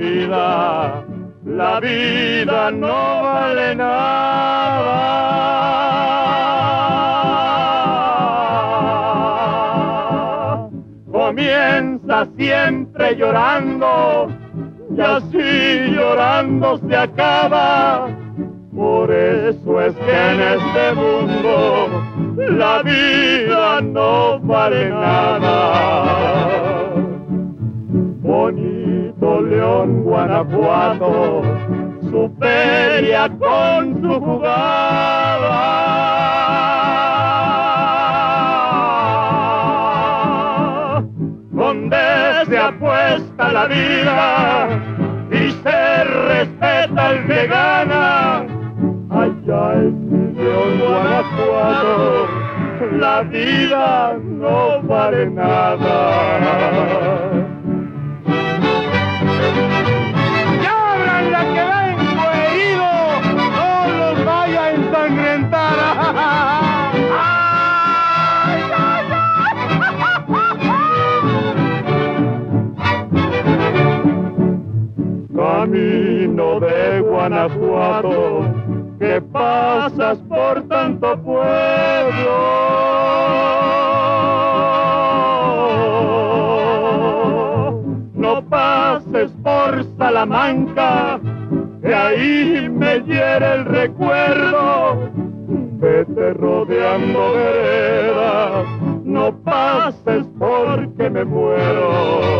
vida, la vida no vale nada. Comienza siempre llorando y así llorando se acaba. Por eso es que en este mundo la vida no vale nada. León, Guanajuato, su feria con su jugada, donde se apuesta la vida y se respeta el que gana. Allá en León, Guanajuato, la vida no vale nada. De Guanajuato, que pasas por tanto pueblo. No pases por Salamanca, que ahí me hiere el recuerdo. Vete rodeando veredas, no pases porque me muero.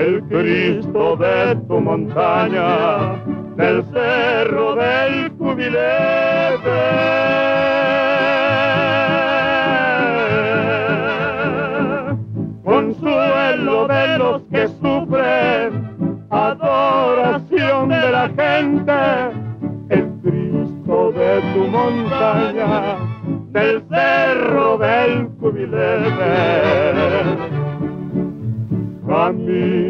El Cristo de tu montaña, del cerro del jubilete. Consuelo de los que sufren, adoración de la gente. El Cristo de tu montaña, del cerro del jubilete. Camino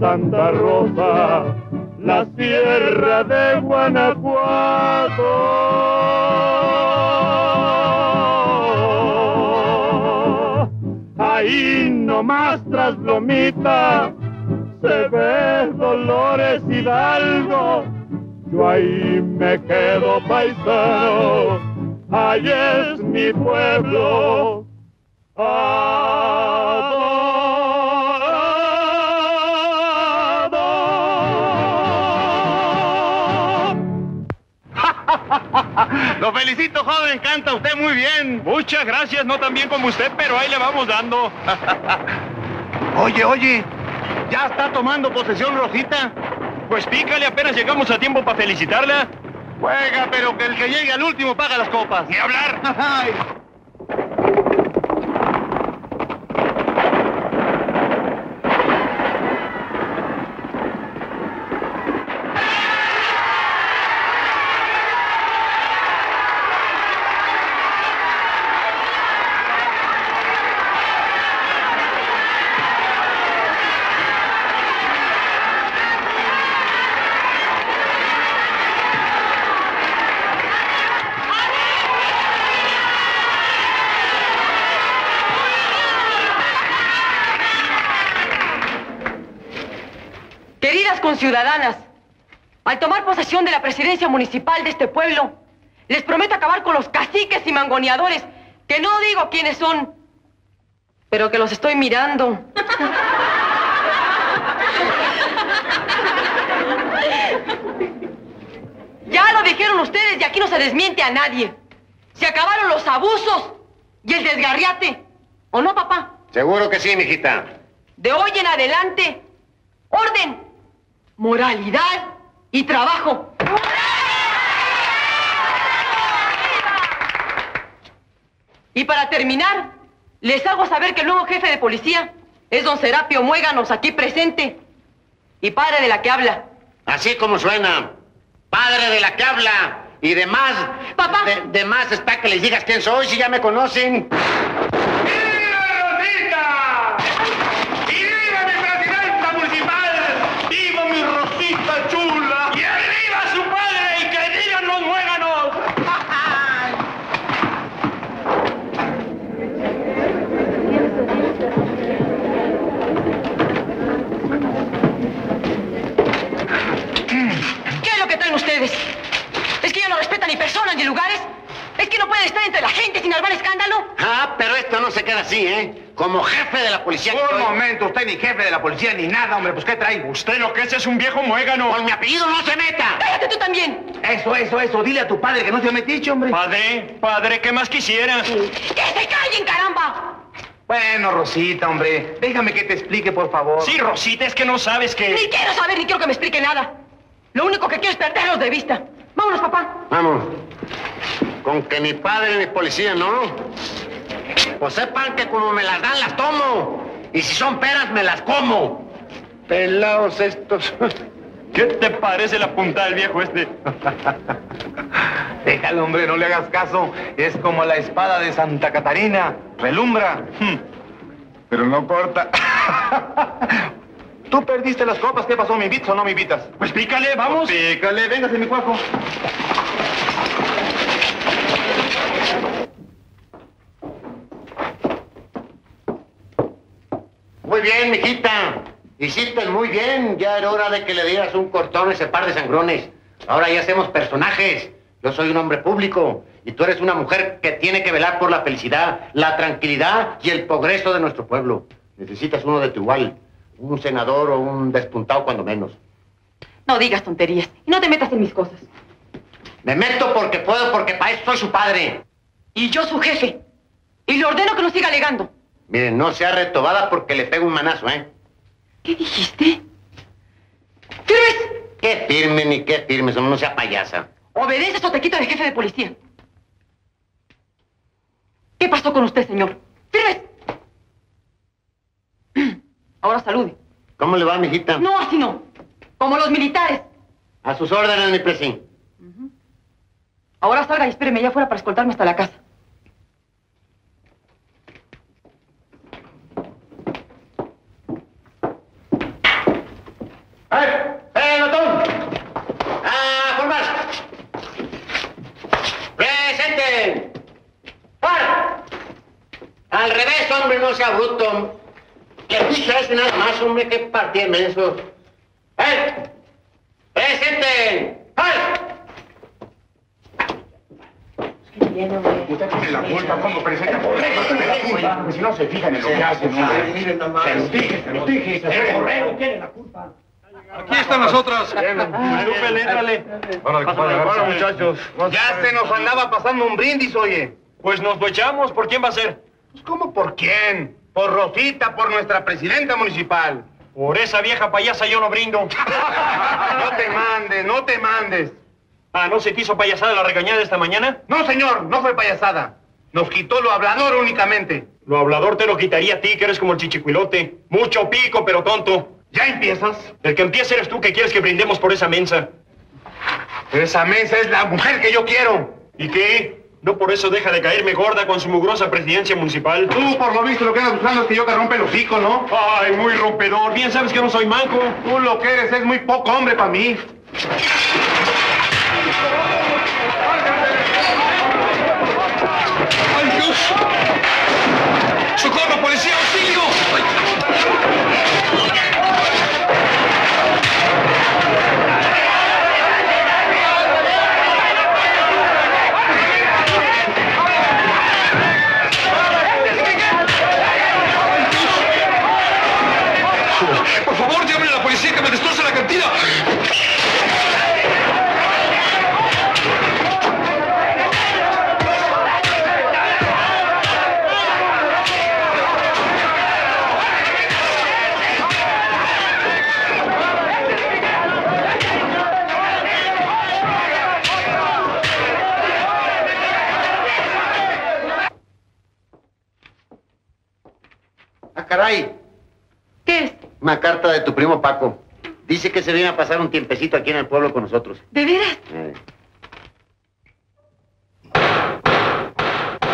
Santa Rosa, la sierra de Guanajuato. Ahí nomás tras Lomita se ve Dolores Hidalgo. Yo ahí me quedo paisano, ahí es mi pueblo. Lo felicito, joven, canta usted muy bien. Muchas gracias, no tan bien como usted, pero ahí le vamos dando. Oye, oye, ¿ya está tomando posesión Rosita? Pues pícale, apenas llegamos a tiempo para felicitarla. Juega, pero que el que llegue al último paga las copas. Ni hablar. posesión de la presidencia municipal de este pueblo, les prometo acabar con los caciques y mangoneadores, que no digo quiénes son, pero que los estoy mirando. Ya lo dijeron ustedes y aquí no se desmiente a nadie. Se acabaron los abusos y el desgarriate. ¿O no, papá? Seguro que sí, mijita. De hoy en adelante, orden, moralidad y trabajo. Y para terminar, les hago saber que el nuevo jefe de policía es don Serapio Muéganos, aquí presente, y padre de la que habla. Así como suena. Padre de la que habla. Y demás. Papá. De, de más está que les digas quién soy, si ya me conocen. Armar escándalo? Ah, pero esto no se queda así, ¿eh? Como jefe de la policía que Un momento, usted ni jefe de la policía ni nada, hombre. Pues, ¿qué trae? Usted lo que es es un viejo muégano. con mi apellido no se meta. ¡Cállate tú también! Eso, eso, eso. Dile a tu padre que no se ha metido, hombre. Padre, padre, ¿qué más quisiera? ¡Que se callen, caramba! Bueno, Rosita, hombre. Déjame que te explique, por favor. Sí, Rosita, es que no sabes Ni que... quiero saber, ni quiero que me explique nada. Lo único que quiero es perderlos de vista. Vámonos, papá. Vamos. Con que mi padre ni policía, ¿no? Pues sepan que como me las dan, las tomo. Y si son peras, me las como. Pelados estos. ¿Qué te parece la punta del viejo este? Déjalo, hombre, no le hagas caso. Es como la espada de Santa Catarina. Relumbra. Pero no corta. Tú perdiste las copas. ¿Qué pasó? ¿Me invitas o no me invitas? Pues pícale, vamos. Pícale, véngase, mi cuajo. Muy bien, mijita. Hiciste muy bien. Ya era hora de que le dieras un cortón a ese par de sangrones. Ahora ya hacemos personajes. Yo soy un hombre público y tú eres una mujer que tiene que velar por la felicidad, la tranquilidad y el progreso de nuestro pueblo. Necesitas uno de tu igual, un senador o un despuntado cuando menos. No digas tonterías y no te metas en mis cosas. Me meto porque puedo, porque para eso soy su padre. Y yo su jefe. Y le ordeno que no siga alegando. Miren, no sea retobada porque le pego un manazo, ¿eh? ¿Qué dijiste? ¡Firmes! Qué firme ni qué firme, no sea payasa. ¿Obedeces o te quito de jefe de policía? ¿Qué pasó con usted, señor? ¡Firmes! Ahora salude. ¿Cómo le va, mijita? No, así no. Como los militares. A sus órdenes, mi presi. Ahora salga y espéreme allá afuera para escoltarme hasta la casa. ¡Eh! ¡Eh, botón! ¡A formar! ¡Presente! ¡Para! Al revés, hombre, no sea bruto. Le dije a ese nada más, hombre, que partida inmenso. ¡Eh! ¡Presente! ¡Para! Usted tiene la culpa, ¿cómo presenta? Tiene la culpa, si no se fijan en lo que hacen, hombre. Miren nomás. Se los dije, se los dije. El correo tiene la culpa. Aquí están nosotros. Súbele, éntrale. Bueno, muchachos. Ya se nos andaba pasando un brindis, oye. Pues nos lo echamos. ¿Por quién va a ser? Pues, ¿Cómo por quién? Por Rosita, por nuestra presidenta municipal. Por esa vieja payasa yo no brindo. No te mandes, no te mandes. Ah, ¿no se hizo payasada la regañada esta mañana? No, señor, no fue payasada. Nos quitó lo hablador únicamente. Lo hablador te lo quitaría a ti, que eres como el chichicuilote. Mucho pico, pero tonto. ¿Ya empiezas? El que empieza eres tú que quieres que brindemos por esa mensa. Esa mesa es la mujer que yo quiero. ¿Y qué? No por eso deja de caerme gorda con su mugrosa presidencia municipal. Tú, por lo visto, lo que andas buscando es que yo te rompe el hocico, ¿no? Ay, muy rompedor. Bien sabes que no soy manco. Tú lo que eres es muy poco hombre para mí. ¡Ay, Dios! ¡Socorro, policía, auxilio favor, llamen a la policía que me destroza la cantina. Ah, caray. ¿Qué es? De tu primo Paco. Dice que se viene a pasar un tiempecito aquí en el pueblo con nosotros. ¿De veras? Eh.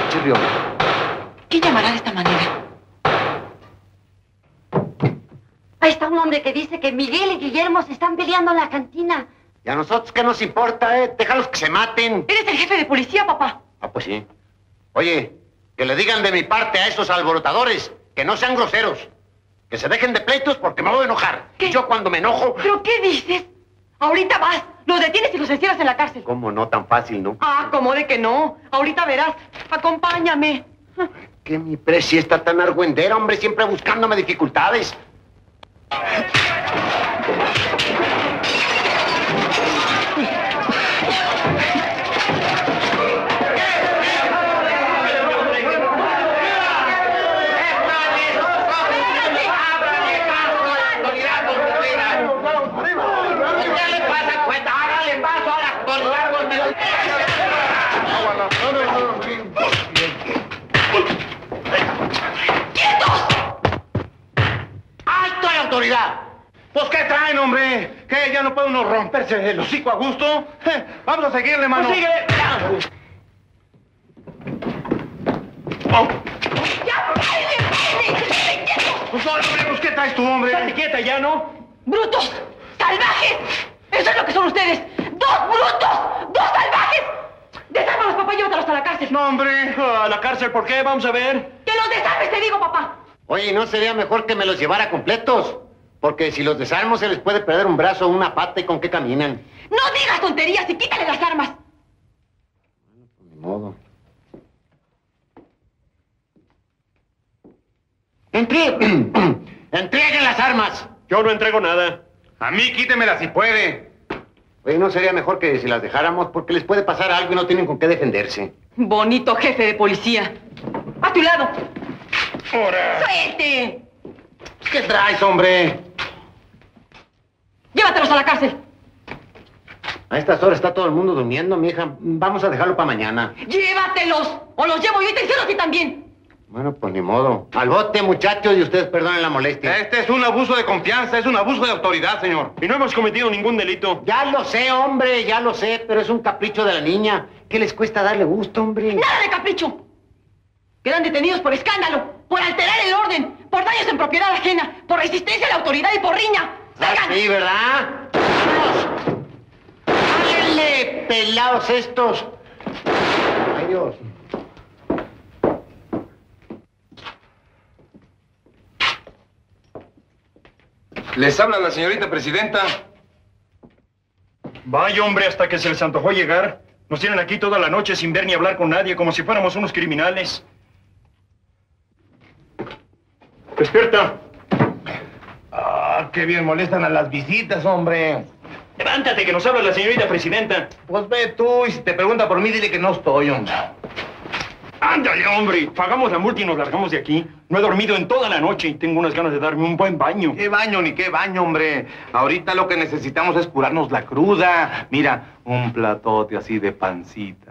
Chirrio. ¿Quién llamará de esta manera? Ahí está un hombre que dice que Miguel y Guillermo se están peleando en la cantina. ¿Y a nosotros qué nos importa, eh? Déjalos que se maten. Eres el jefe de policía, papá. Ah, pues sí. Oye, que le digan de mi parte a esos alborotadores que no sean groseros. Que se dejen de pleitos porque me voy a enojar. ¿Qué? Yo cuando me enojo... ¿Pero qué dices? Ahorita vas, los detienes y los encierras en la cárcel. ¿Cómo no? Tan fácil, ¿no? Ah, como de que no. Ahorita verás. Acompáñame. Que mi preci está tan argüendera, hombre, siempre buscándome dificultades. Autoridad! Pues, ¿qué traen, hombre? ¿Qué? ¿Ya no puede uno romperse el hocico a gusto? Eh, Vamos a seguirle, mano. Pues síguele. Oh, ¡Ya, pues, hombre, pues, ¿qué traes tú, hombre? Estate quieta ya, ¿no? ¡Brutos! ¡Salvajes! ¡Eso es lo que son ustedes! ¡Dos brutos! ¡Dos salvajes! ¡Desármalos, papá! ¡Llévatelos a la cárcel! No, hombre. A la cárcel, ¿por qué? Vamos a ver. ¡Que los desarmes, te digo, papá! Oye, ¿no sería mejor que me los llevara completos? Porque si los desarmo se les puede perder un brazo o una pata y con qué caminan. ¡No digas tonterías y quítale las armas! Ni modo. Entrie- ¡Entreguen las armas! Yo no entrego nada. A mí quítemela si puede. Oye, ¿no sería mejor que si las dejáramos? Porque les puede pasar algo y no tienen con qué defenderse. Bonito jefe de policía. ¡A tu lado! ¡Suelte! ¿Qué traes, hombre? ¡Llévatelos a la cárcel! A estas horas está todo el mundo durmiendo, mi hija. Vamos a dejarlo para mañana. ¡Llévatelos! ¡O los llevo yo y te encierro a ti también! Bueno, pues ni modo. Al bote, muchachos, y ustedes perdonen la molestia. Este es un abuso de confianza, es un abuso de autoridad, señor. Y no hemos cometido ningún delito. Ya lo sé, hombre, ya lo sé, pero es un capricho de la niña. ¿Qué les cuesta darle gusto, hombre? ¡Nada de capricho! Quedan detenidos por escándalo, por alterar el orden, por daños en propiedad ajena, por resistencia a la autoridad y por riña. Ah, ¡Salgan! sí, ¿verdad? ¡Vámonos! ¡Háganle, pelados estos! ¡Ay, Dios! Les habla la señorita presidenta. Vaya, hombre, hasta que se les antojó llegar. Nos tienen aquí toda la noche sin ver ni hablar con nadie, como si fuéramos unos criminales. Despierta. Ah, qué bien molestan a las visitas, hombre. Levántate, que nos habla la señorita presidenta. Pues ve tú y si te pregunta por mí, dile que no estoy, hombre. Ándale, hombre. Pagamos la multa y nos largamos de aquí. No he dormido en toda la noche y tengo unas ganas de darme un buen baño. ¿Qué baño ni qué baño, hombre? Ahorita lo que necesitamos es curarnos la cruda. Mira, un platote así de pancita.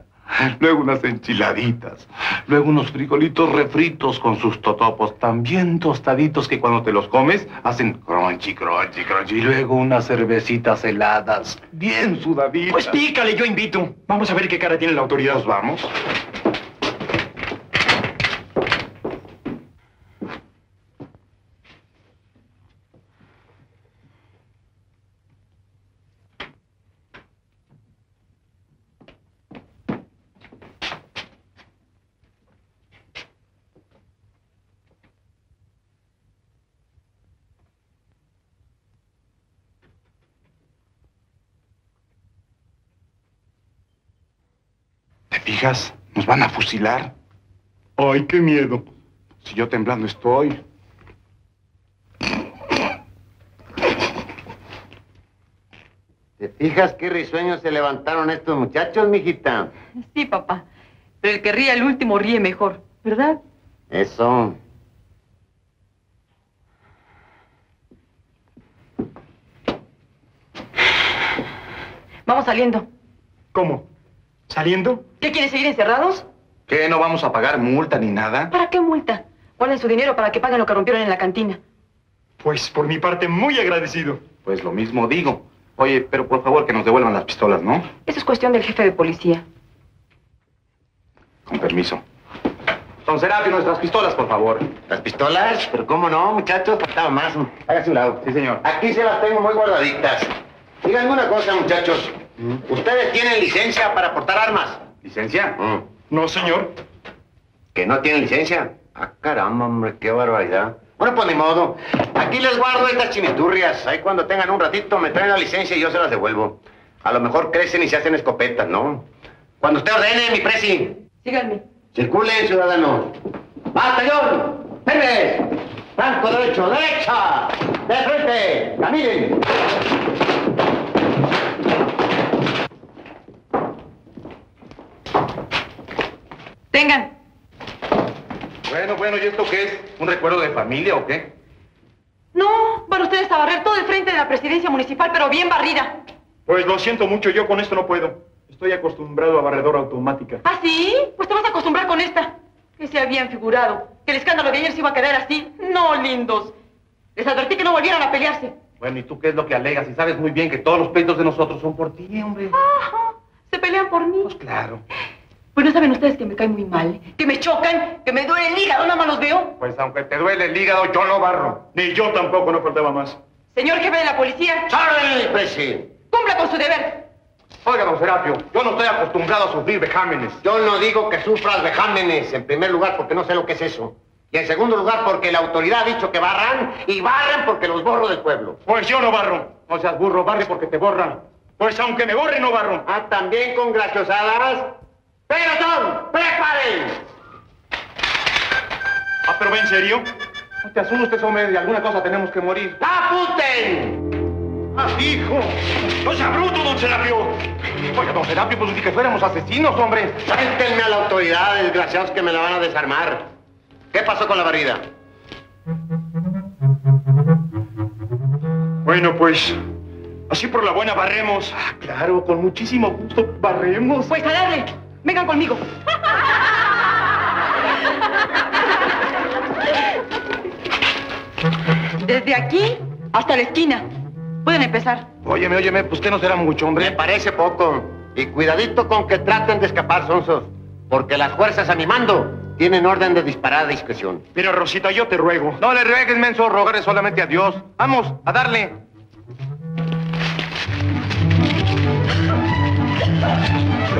Luego unas enchiladitas. Luego unos frijolitos refritos con sus totopos tan bien tostaditos que cuando te los comes hacen crunchy, crunchy, crunchy. Y luego unas cervecitas heladas, bien sudaditas. Pues pícale, yo invito. Vamos a ver qué cara tiene la autoridad. Pues vamos. ¿Te fijas? Nos van a fusilar. Ay, qué miedo. Si yo temblando estoy. ¿Te fijas qué risueños se levantaron estos muchachos, mijita? Sí, papá. Pero el que ríe el último ríe mejor, ¿verdad? Eso. Vamos saliendo. ¿Cómo? ¿Saliendo? ¿Qué quieren seguir encerrados? ¿Qué? ¿No vamos a pagar multa ni nada? ¿Para qué multa? Guarden su dinero para que paguen lo que rompieron en la cantina. Pues por mi parte, muy agradecido. Pues lo mismo digo. Oye, pero por favor que nos devuelvan las pistolas, ¿no? Eso es cuestión del jefe de policía. Con permiso. Don Serafi, nuestras pistolas, por favor. ¿Las pistolas? Pero cómo no, muchachos, faltaba más. Hágase un lado. Sí, señor. Aquí se las tengo muy guardaditas. Díganme una cosa, muchachos. ¿Ustedes tienen licencia para portar armas? ¿Licencia? Mm. No, señor. ¿Que no tienen licencia? Ah, caramba, hombre, qué barbaridad. Bueno, pues ni modo. Aquí les guardo estas chimiturrias. Ahí cuando tengan un ratito me traen la licencia y yo se las devuelvo. A lo mejor crecen y se hacen escopetas, ¿no? Cuando usted ordene, mi presi. Síganme. Circulen, ciudadanos. ¡Batallón! ¡Firmes! ¡Franco derecho! ¡Derecha! ¡De frente! ¡Caminen! Tengan. Bueno, bueno, ¿y esto qué es? ¿Un recuerdo de familia o qué? No, van ustedes a barrer todo el frente de la presidencia municipal, pero bien barrida. Pues lo siento mucho, yo con esto no puedo. Estoy acostumbrado a barredora automática. ¿Ah, sí? Pues te vas a acostumbrar con esta. Que se habían figurado. Que el escándalo de ayer se iba a quedar así. No, lindos. Les advertí que no volvieran a pelearse. Bueno, ¿y tú qué es lo que alegas? Y sabes muy bien que todos los pleitos de nosotros son por ti, hombre. Ajá. Se pelean por mí. Pues claro. Pues no saben ustedes que me caen muy mal, que me chocan, que me duele el hígado, nada más los veo. Pues aunque te duele el hígado, yo no barro. Ni yo tampoco, no faltaba más. Señor jefe de la policía, ¡Sale, presi! cumpla con su deber. Oiga, don Serapio, yo no estoy acostumbrado a sufrir vejámenes. Yo no digo que sufras vejámenes, en primer lugar, porque no sé lo que es eso. Y en segundo lugar, porque la autoridad ha dicho que barran, y barran porque los borro del pueblo. Pues yo no barro. No seas burro, barre porque te borran. Pues aunque me borre, no barro. Ah, también con graciosadas. ¡Pelotón! ¡Preparen! Ah, pero va en serio. No te asustes, hombre, de alguna cosa tenemos que morir. ¡Apunten! ¡Ah, hijo! ¡No sea bruto, don Serapio! Oiga, don Serapio, pues ni que fuéramos asesinos, hombre. Suéltenme a la autoridad, desgraciados que me la van a desarmar. ¿Qué pasó con la barrida? Bueno, pues... Así por la buena barremos. Ah, claro, con muchísimo gusto barremos. Pues a darle, vengan conmigo. Desde aquí hasta la esquina. Pueden empezar. Óyeme, óyeme, pues que no será mucho, Me hombre. parece poco. Y cuidadito con que traten de escapar, sonsos. Porque las fuerzas a mi mando tienen orden de disparar a discreción. Mira, Rosita, yo te ruego. No le ruegues, menso, rogaré solamente a Dios. Vamos, a darle. Tú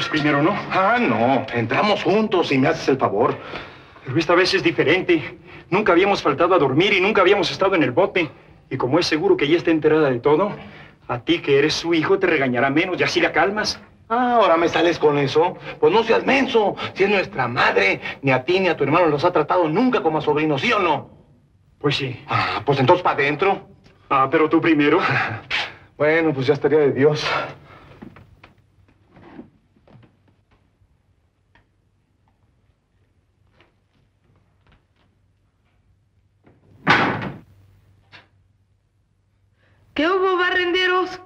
entras primero, ¿no? Ah, no. Entramos juntos y me haces el favor. Pero esta vez es diferente. Nunca habíamos faltado a dormir y nunca habíamos estado en el bote. Y como es seguro que ella está enterada de todo, a ti que eres su hijo te regañará menos y así la calmas. Ah, ahora me sales con eso. Pues no seas menso. Si es nuestra madre, ni a ti ni a tu hermano los ha tratado nunca como a sobrinos, ¿sí o no? Pues sí. Ah, pues entonces para adentro. Ah, pero tú primero. Bueno, pues ya estaría de Dios. ¿Qué hubo, barrenderos?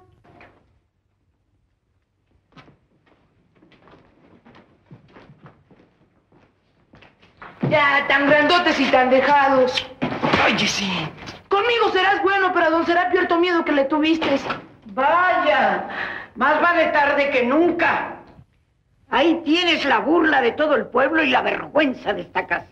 Ya, tan grandotes y tan dejados. Ay, sí. Conmigo serás bueno, pero a don Serapio harto miedo que le tuviste. Vaya, más vale tarde que nunca. Ahí tienes la burla de todo el pueblo y la vergüenza de esta casa.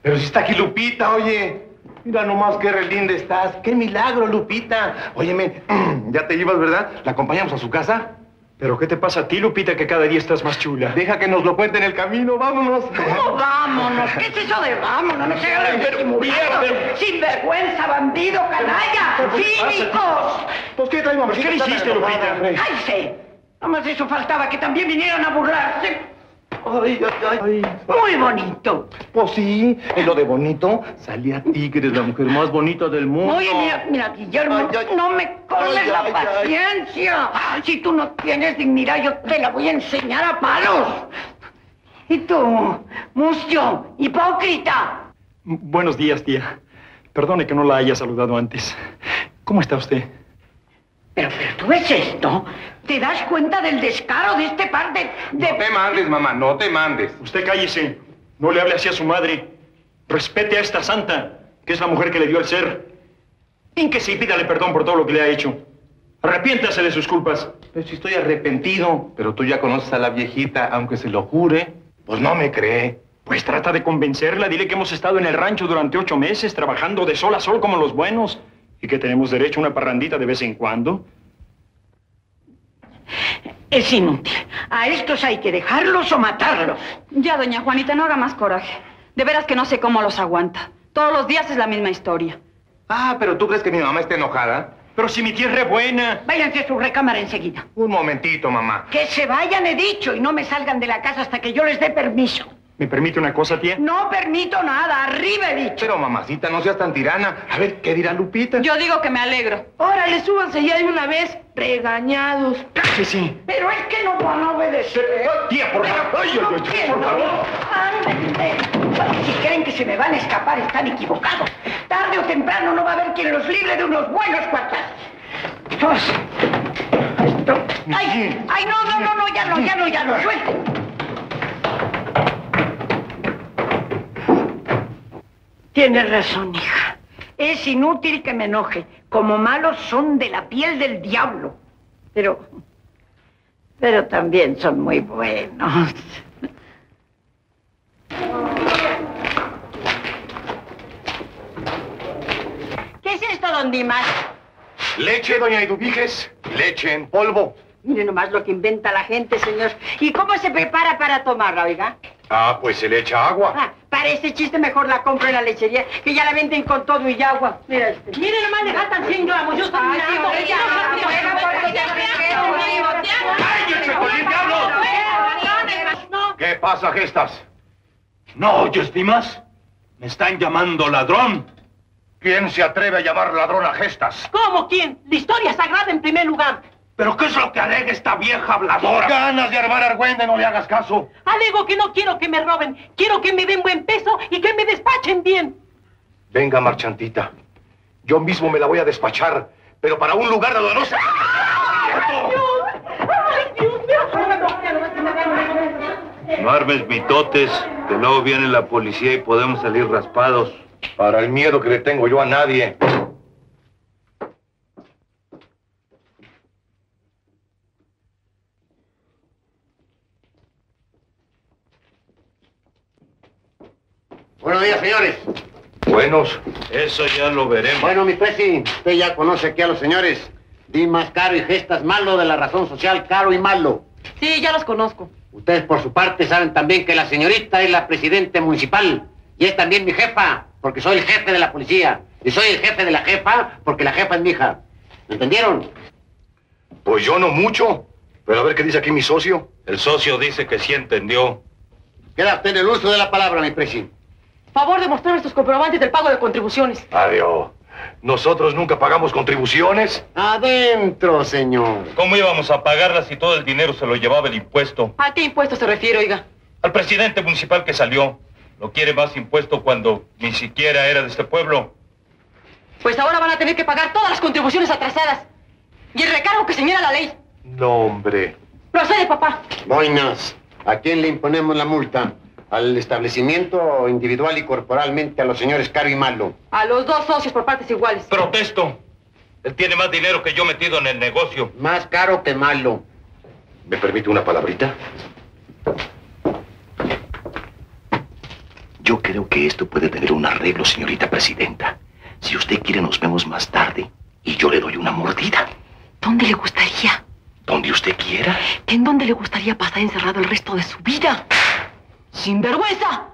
Pero si está aquí Lupita, oye. Mira nomás qué re linda estás. Qué milagro, Lupita. Óyeme, ya te ibas, ¿verdad? ¿La acompañamos a su casa? ¿Pero qué te pasa a ti, Lupita, que cada día estás más chula? Deja que nos lo cuente en el camino, vámonos. ¿Cómo vámonos? ¿Qué es eso de vámonos? No se hagan Pero, disimulando. pero- ¡Sin vergüenza, bandido, canalla! ¡Cínicos! Pues qué traemos? ¿Qué le hiciste, Lupita? ¡Cállese! Nomás eso faltaba, que también vinieran a burlarse. Ay, ay, ay. Muy bonito. Pues sí, en lo de bonito, salía a ti, que eres la mujer más bonita del mundo. Oye, mira, mira, Guillermo, Ay, ay. no me corres Ay, la ay, ay. paciencia. Si tú no tienes dignidad, yo te la voy a enseñar a palos. Y tú, mustio, hipócrita. Buenos días, tía. Perdone que no la haya saludado antes. ¿Cómo está usted? Pero, pero tú ves esto. ¿Te das cuenta del descaro de este par de... de- No te mandes, mamá, no te mandes. Usted cállese. No le hable así a su madre. Respete a esta santa, que es la mujer que le dio el ser. Ínquese y pídale perdón por todo lo que le ha hecho. Arrepiéntase de sus culpas. Pero si estoy arrepentido. Pero tú ya conoces a la viejita, aunque se lo jure. Pues no me cree. Pues trata de convencerla. Dile que hemos estado en el rancho durante ocho meses, trabajando de sol a sol como los buenos. Y que tenemos derecho a una parrandita de vez en cuando. Es inútil. A estos hay que dejarlos o matarlos. Ya, doña Juanita, no haga más coraje. De veras que no sé cómo los aguanta. Todos los días es la misma historia. Ah, pero ¿tú crees que mi mamá está enojada? Pero si mi tierra es buena. Váyanse a su recámara enseguida. Un momentito, mamá. Que se vayan, he dicho, y no me salgan de la casa hasta que yo les dé permiso. ¿Me permite una cosa, tía? No permito nada, arriba he dicho. Pero mamacita, no seas tan tirana. A ver, ¿qué dirá Lupita? Yo digo que me alegro. Órale, súbanse ya de una vez, regañados. Sí, sí. Pero es que no van a obedecer. Tía, por favor. Ay, No por favor. Si creen que se me van a escapar, están equivocados. Tarde o temprano no va a haber quien los libre de unos buenos cuartazos. Esto- ¡Ay! ¡Ay, no, no, no, no! Ya no, ya no, ya no! ¡Suelten! Tienes razón, hija. Es inútil que me enoje. Como malos son de la piel del diablo. Pero... Pero también son muy buenos. ¿Qué es esto, don Dimas? Leche, doña Eduviges. Leche en polvo. Mire nomás lo que inventa la gente, señor. ¿Y cómo se prepara para tomarla, oiga? Ah, pues se le echa agua. Ah, para ese chiste mejor la compro en la lechería, que ya la venden con todo y agua. Mira este. Mire nomás, le faltan 100 gramos. Yo estoy Ay, mirando. ya. ¡Cállese, Colín, diablo! ¿Qué pasa, gestas? No oyes, Dimas. Me están llamando ladrón. ¿Quién se atreve a llamar ladrón a gestas? ¿Cómo quién? La historia sagrada en primer lugar. ¿Pero qué es lo que alega esta vieja habladora? Ganas de armar argüende, no le hagas caso. Alego que no quiero que me roben. Quiero que me den buen peso y que me despachen bien. Venga, marchantita. Yo mismo me la voy a despachar, pero para un lugar donde no se... No armes mitotes, que luego viene la policía y podemos salir raspados. Para el miedo que le tengo yo a nadie. Buenos días, señores. Buenos. Eso ya lo veremos. Bueno, mi presi, usted ya conoce aquí a los señores. Dimas, Caro y Gestas, malo de la razón social, Caro y malo. Sí, ya los conozco. Ustedes, por su parte, saben también que la señorita es la presidente municipal y es también mi jefa, porque soy el jefe de la policía. Y soy el jefe de la jefa porque la jefa es mi hija. ¿Me entendieron? Pues yo no mucho. Pero a ver qué dice aquí mi socio. El socio dice que sí entendió. Queda usted en el uso de la palabra, mi presi. Favor de mostrarme estos comprobantes del pago de contribuciones. Adiós. Nosotros nunca pagamos contribuciones. Adentro, señor. ¿Cómo íbamos a pagarlas si todo el dinero se lo llevaba el impuesto? ¿A qué impuesto se refiere, oiga? Al presidente municipal que salió. No quiere más impuesto cuando ni siquiera era de este pueblo. Pues ahora van a tener que pagar todas las contribuciones atrasadas. Y el recargo que señala la ley. No, hombre. Procede, papá. Boinas, ¿a quién le imponemos la multa? ¿Al establecimiento individual y corporalmente a los señores Caro y Malo? A los dos socios por partes iguales. Protesto. Él tiene más dinero que yo metido en el negocio. Más caro que malo. ¿Me permite una palabrita? Yo creo que esto puede tener un arreglo, señorita presidenta. Si usted quiere, nos vemos más tarde y yo le doy una mordida. ¿Dónde le gustaría? Donde usted quiera. ¿En dónde le gustaría pasar encerrado el resto de su vida? ¡Sin vergüenza!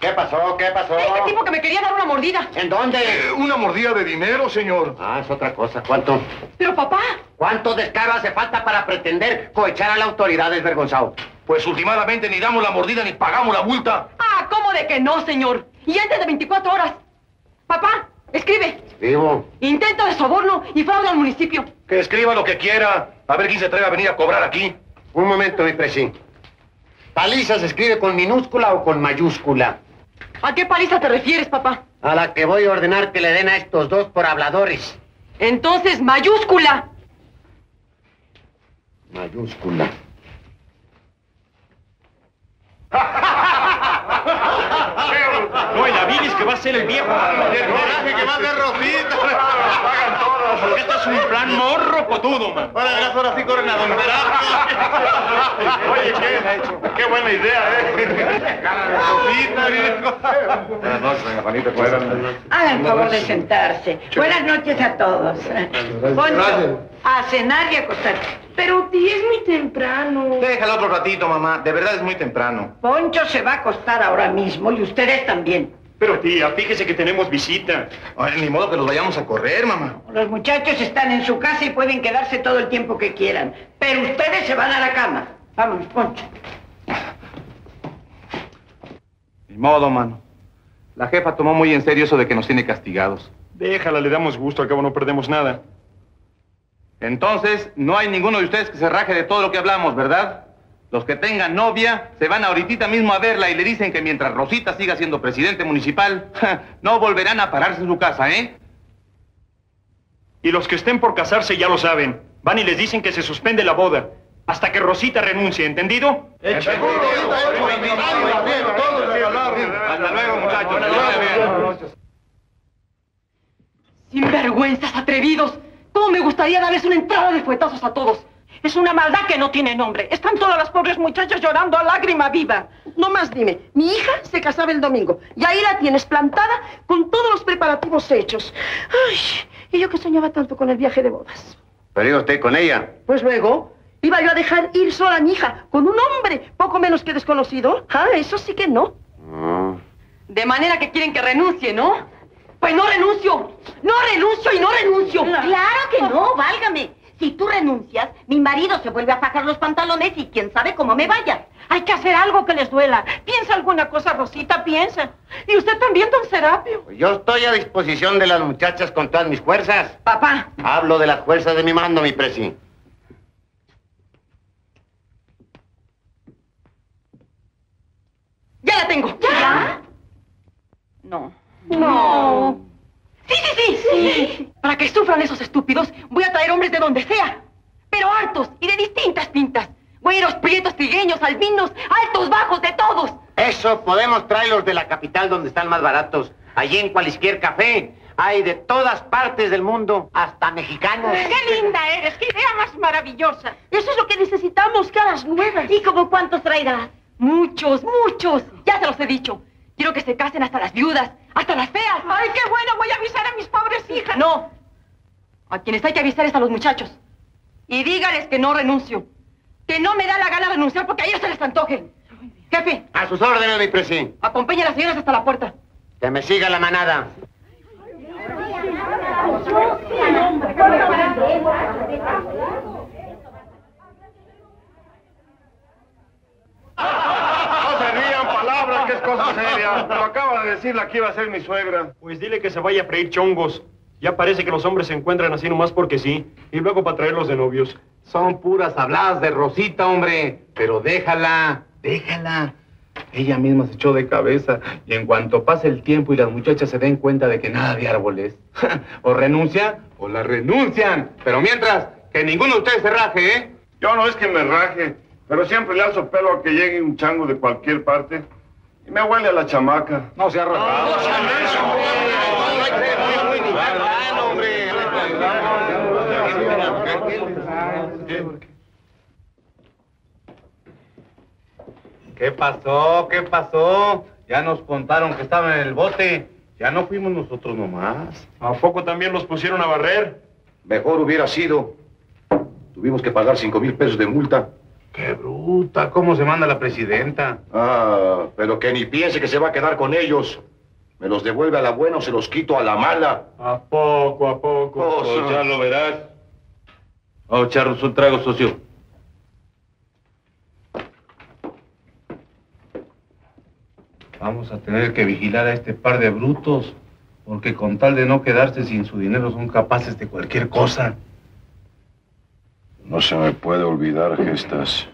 ¿Qué pasó? ¿Qué pasó? Este tipo que me quería dar una mordida. ¿En dónde? Eh, una mordida de dinero, señor. Ah, es otra cosa. ¿Cuánto? Pero papá, ¿Cuánto descaro hace falta para pretender cohechar a la autoridad desvergonzado? Pues últimamente ni damos la mordida ni pagamos la multa. ah, ¿cómo de que no, señor? Y antes de 24 horas. Papá, escribe. Vivo. Intento de soborno y fraude al municipio. Que escriba lo que quiera. A ver quién se atreve a venir a cobrar aquí. Un momento, mi presi. ¿Paliza se escribe con minúscula o con mayúscula? ¿A qué paliza te refieres, papá? A la que voy a ordenar que le den a estos dos por habladores. Entonces, mayúscula. mayúscula. No, el Avilis que va a ser el viejo. El coraje que va a ser Rosita. Pagan todos. Esto es un plan morro potudo, man. Ahora verás, ahora sí corren a donde Oye, qué, qué buena idea, ¿eh? Rosita, viejo. Buenas noches, doña Juanita. Hagan el favor de sentarse. Buenas noches a todos. Poncho, a cenar y a acostarse. Pero tía, es muy temprano. Déjalo otro ratito, mamá. De verdad es muy temprano. Poncho se va a acostar ahora mismo y ustedes también. Pero tía, fíjese que tenemos visita. Ay, ni modo que los vayamos a correr, mamá. Los muchachos están en su casa y pueden quedarse todo el tiempo que quieran. Pero ustedes se van a la cama. Vámonos, Poncho. Ni modo, mano. La jefa tomó muy en serio eso de que nos tiene castigados. Déjala, le damos gusto, al cabo no perdemos nada. Entonces, no hay ninguno de ustedes que se raje de todo lo que hablamos, ¿verdad? Los que tengan novia se van ahorita mismo a verla y le dicen que mientras Rosita siga siendo presidente municipal, no volverán a pararse en su casa, ¿eh? Y los que estén por casarse ya lo saben. Van y les dicen que se suspende la boda. Hasta que Rosita renuncie, ¿entendido? Hasta luego, muchachos. Sinvergüenzas, atrevidos. ¿Cómo me gustaría darles una entrada de fuetazos a todos? Es una maldad que no tiene nombre. Están todas las pobres muchachas llorando a lágrima viva. No más dime, mi hija se casaba el domingo y ahí la tienes plantada con todos los preparativos hechos. Ay, y yo que soñaba tanto con el viaje de bodas. Pero iba usted con ella. Pues luego iba yo a dejar ir sola a mi hija con un hombre poco menos que desconocido. Ah, eso sí que no. Ah. De manera que quieren que renuncie, ¿no? Pues no renuncio. No renuncio y no renuncio. Claro que no, válgame. Si tú renuncias, mi marido se vuelve a fajar los pantalones y quién sabe cómo me vaya. Hay que hacer algo que les duela. Piensa alguna cosa, Rosita, piensa. Y usted también, don Serapio. Pues yo estoy a disposición de las muchachas con todas mis fuerzas. Papá, Hablo de las fuerzas de mi mando, mi presi. ya la tengo. ¿Ya? No. No. Sí, sí, sí, sí. Para que sufran esos estúpidos, voy a traer hombres de donde sea. Pero hartos y de distintas pintas. Güeros, prietos, trigueños, albinos, altos, bajos, de todos. Eso podemos traerlos de la capital donde están más baratos. Allí en cualquier café. Hay de todas partes del mundo, hasta mexicanos. ¡Qué linda eres! ¡Qué idea más maravillosa! Eso es lo que necesitamos, caras nuevas. ¿Y como cuántos traerás? Muchos, muchos. Ya se los he dicho. Quiero que se casen hasta las viudas, hasta las feas. ¡Ay, qué bueno! Voy a avisar a mis pobres hijas. No. A quienes hay que avisar es a los muchachos. Y dígales que no renuncio. Que no me da la gana renunciar porque a ellos se les antoje. Jefe, A sus órdenes, mi presi. acompañe a las señoras hasta la puerta. Que me siga la manada. Palabras, que es cosa seria. Me lo acaba de decir la que iba a ser mi suegra. Pues dile que se vaya a freír chongos. Ya parece que los hombres se encuentran así nomás porque sí. Y luego para traerlos de novios. Son puras habladas de Rosita, hombre. Pero déjala, déjala. Ella misma se echó de cabeza y en cuanto pase el tiempo y las muchachas se den cuenta de que nada de árboles, o renuncia o la renuncian. Pero mientras, que ninguno de ustedes se raje, ¿eh? Yo no es que me raje, pero siempre le alzo pelo a que llegue un chango de cualquier parte. Y me huele a la chamaca. No se ha rajado. ¿Qué pasó? ¿Qué pasó? Ya nos contaron que estaban en el bote. Ya no fuimos nosotros nomás. ¿A poco también los pusieron a barrer? Mejor hubiera sido. Tuvimos que pagar cinco mil pesos de multa. ¡Qué bruta! ¿Cómo se manda la presidenta? Ah, pero que ni piense que se va a quedar con ellos. Me los devuelve a la buena o se los quito a la mala. A poco, a poco. Pues ya lo verás. Vamos a echarnos un trago, socio. Vamos a tener que vigilar a este par de brutos, porque con tal de no quedarse sin su dinero son capaces de cualquier cosa. No se me puede olvidar que estas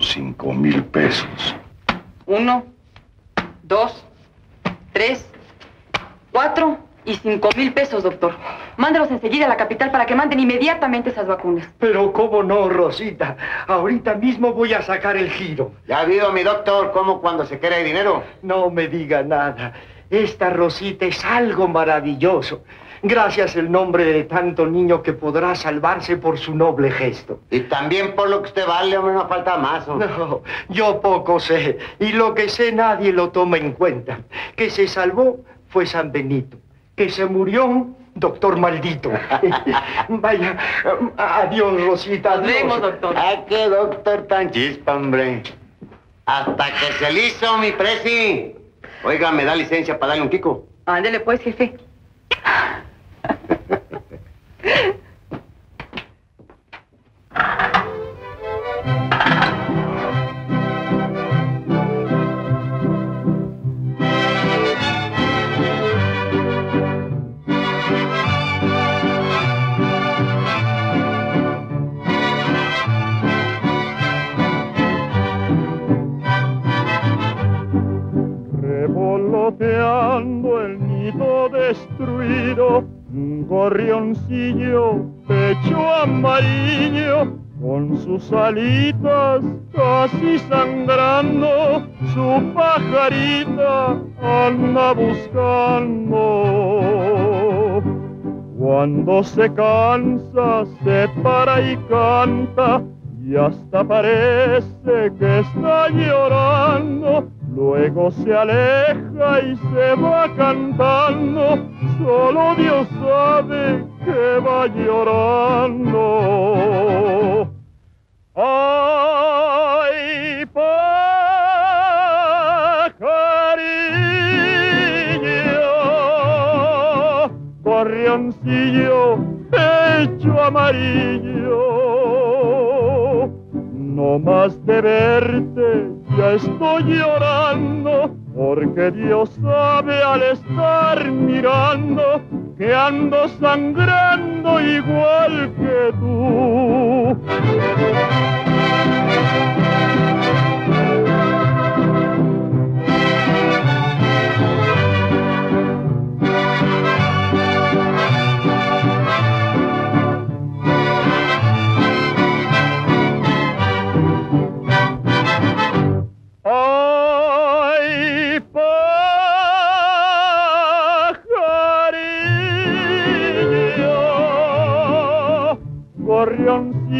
cinco mil pesos. Uno, dos, tres, cuatro y cinco mil pesos, doctor. Mándalos enseguida a la capital para que manden inmediatamente esas vacunas. Pero cómo no, Rosita. Ahorita mismo voy a sacar el giro. ¿Ya habido, mi doctor, cómo cuando se quiere dinero? No me diga nada. Esta Rosita es algo maravilloso. Gracias el nombre de tanto niño que podrá salvarse por su noble gesto. Y también por lo que usted vale, hombre, no falta más. hombre. No, yo poco sé. Y lo que sé nadie lo toma en cuenta. Que se salvó fue San Benito. Que se murió, doctor maldito. Vaya, adiós, Rosita. Nos adiós. vemos, doctor. Ay, qué doctor tan chispa, hombre. Hasta que se le hizo, mi presi. Oiga, ¿me da licencia para darle un kiko? Ándele pues, jefe. Pecho amarillo, con sus alitas casi sangrando, su pajarita anda buscando. Cuando se cansa, se para y canta, y hasta parece que está llorando. Luego se aleja y se va cantando, solo Dios sabe que va llorando. Ay, pajarillo, gorrioncillo, pecho amarillo. No más de verte ya estoy llorando, porque Dios sabe al estar mirando que ando sangrando igual que tú.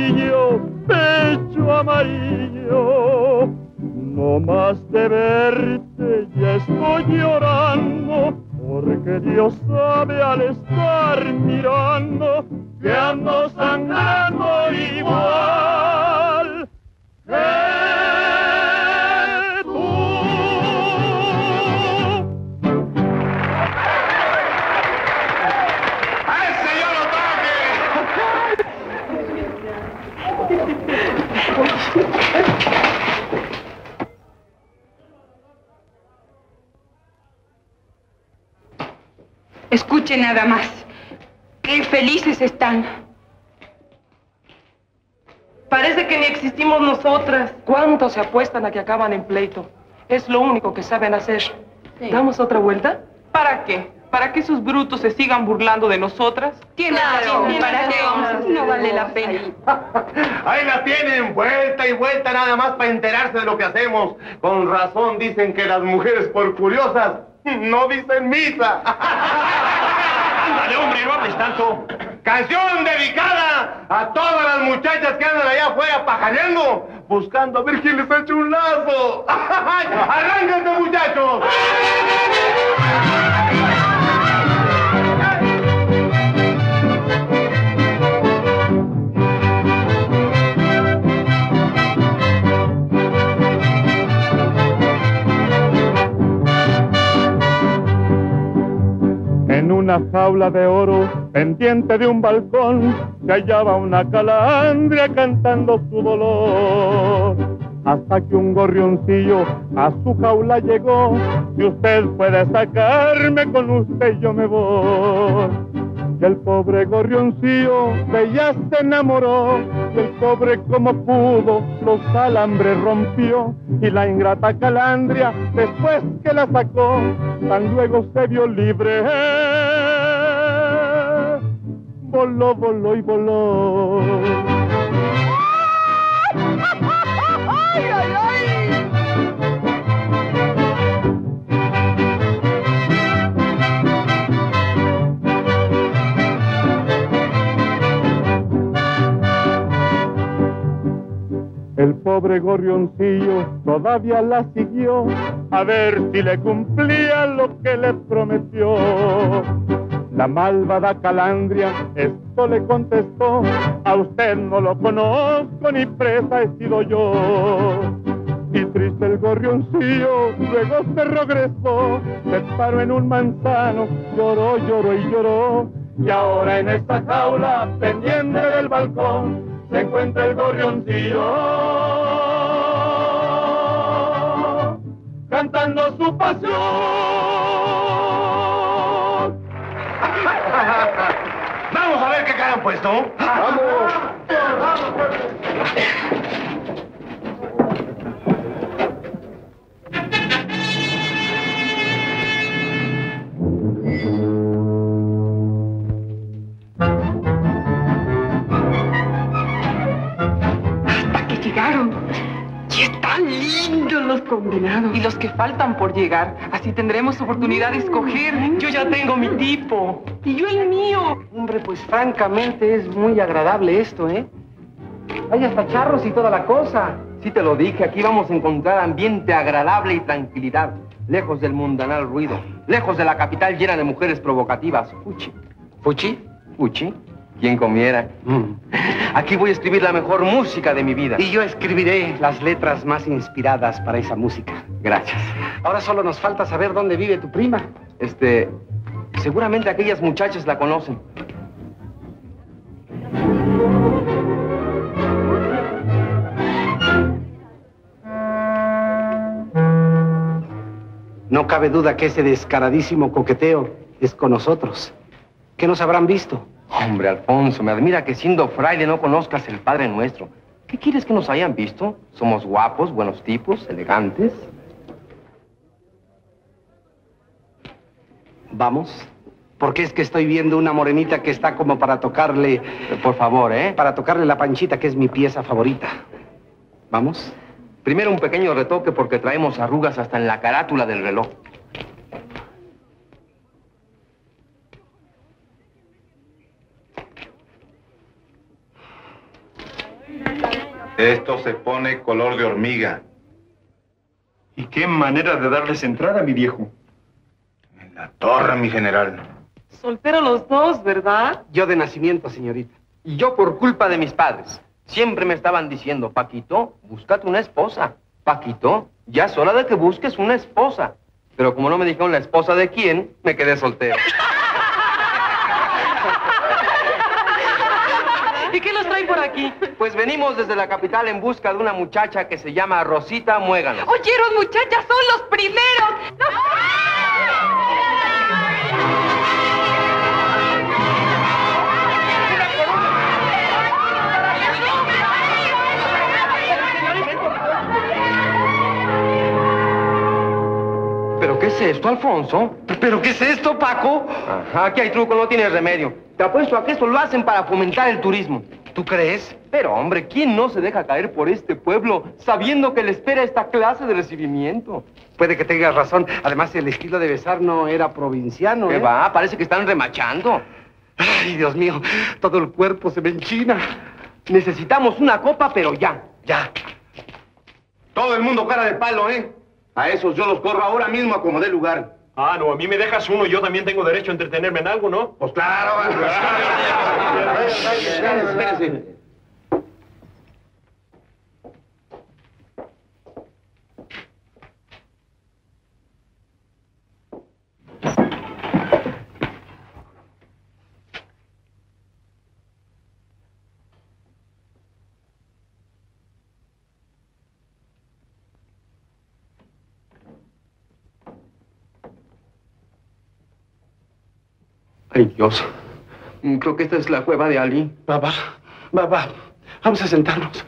Gorrioncillo, pecho amarillo, no más de verte ya estoy llorando, porque Dios sabe al estar mirando que ando sangrando igual Escuche nada más. Qué felices están. Parece que ni existimos nosotras. ¿Cuántos se apuestan a que acaban en pleito? Es lo único que saben hacer. ¿Damos otra vuelta? ¿Para qué? ¿Para que esos brutos se sigan burlando de nosotras? Tiene razón. ¿Para qué vamos? No vale la pena. Ahí la tienen, vuelta y vuelta nada más para enterarse de lo que hacemos. Con razón dicen que las mujeres por curiosas no dicen misa. Ándale, hombre, no hables tanto. Canción dedicada a todas las muchachas que andan allá afuera pajareando, buscando a ver quién les echa un lazo. ¡Arráncate, muchachos! En una jaula de oro, pendiente de un balcón, se hallaba una calandria cantando su dolor. Hasta que un gorrioncillo a su jaula llegó, si usted puede sacarme, con usted yo me voy. Y el pobre gorrioncillo de ella se enamoró, el pobre como pudo los alambres rompió, y la ingrata calandria, después que la sacó, tan luego se vio libre. voló, voló y voló. ¡Ay, ay, ay! El pobre gorrioncillo todavía la siguió a ver si le cumplía lo que le prometió. La malvada calandria esto le contestó, a usted no lo conozco ni presa he sido yo. Y triste el gorrioncillo luego se regresó, se paró en un manzano, lloró, lloró y lloró. Y ahora en esta jaula, pendiente del balcón, se encuentra el gorrioncillo cantando su pasión. Vamos a ver qué cara han puesto. ¡Vamos! están lindos los condenados. Y los que faltan por llegar. Así tendremos oportunidad de escoger. Yo ya tengo mi tipo. Y yo el mío. Hombre, pues francamente es muy agradable esto, ¿eh? Hay hasta charros y toda la cosa. Sí te lo dije, aquí vamos a encontrar ambiente agradable y tranquilidad, lejos del mundanal ruido, lejos de la capital llena de mujeres provocativas. Fuchi. ¿Fuchi? Fuchi. ¿Quién comiera? Mm. Aquí voy a escribir la mejor música de mi vida. Y yo escribiré las letras más inspiradas para esa música. Gracias. Ahora solo nos falta saber dónde vive tu prima. Este, seguramente aquellas muchachas la conocen. No cabe duda que ese descaradísimo coqueteo es con nosotros. ¿Qué nos habrán visto? Hombre, Alfonso, me admira que siendo fraile no conozcas el Padre Nuestro. ¿Qué quieres que nos hayan visto? Somos guapos, buenos tipos, elegantes. Vamos. Porque es que estoy viendo una morenita que está como para tocarle... Por favor, ¿eh? Para tocarle la panchita, que es mi pieza favorita. ¿Vamos? Primero un pequeño retoque porque traemos arrugas hasta en la carátula del reloj. Esto se pone color de hormiga. ¿Y qué manera de darles entrada, mi viejo? En la torre, mi general. Soltero los dos, ¿verdad? Yo de nacimiento, señorita. Y yo por culpa de mis padres. Siempre me estaban diciendo, Paquito, búscate una esposa. Paquito, ya es hora de que busques una esposa. Pero como no me dijeron la esposa de quién, me quedé soltero. ¿Y qué los trae por Pues venimos desde la capital en busca de una muchacha que se llama Rosita Muégano. Oyeron, muchachas, son los primeros. ¿Pero qué es esto, Alfonso? ¿Pero qué es esto, Paco? Ajá, aquí hay truco, no tiene remedio. Te apuesto a que esto lo hacen para fomentar el turismo. ¿Tú crees? Pero, hombre, ¿quién no se deja caer por este pueblo sabiendo que le espera esta clase de recibimiento? Puede que tengas razón. Además, el estilo de besar no era provinciano, ¿Qué ¿eh? va? Parece que están remachando. Ay, Dios mío, todo el cuerpo se me enchina. Necesitamos una copa, pero ya. Ya. Todo el mundo cara de palo, ¿eh? A esos yo los corro ahora mismo a como dé lugar. Ah, no, a mí me dejas uno, yo también tengo derecho a entretenerme en algo, ¿no? Pues claro. Espérese. Ay, Dios. Creo que esta es la cueva de Ali. Papá, papá, vamos a sentarnos.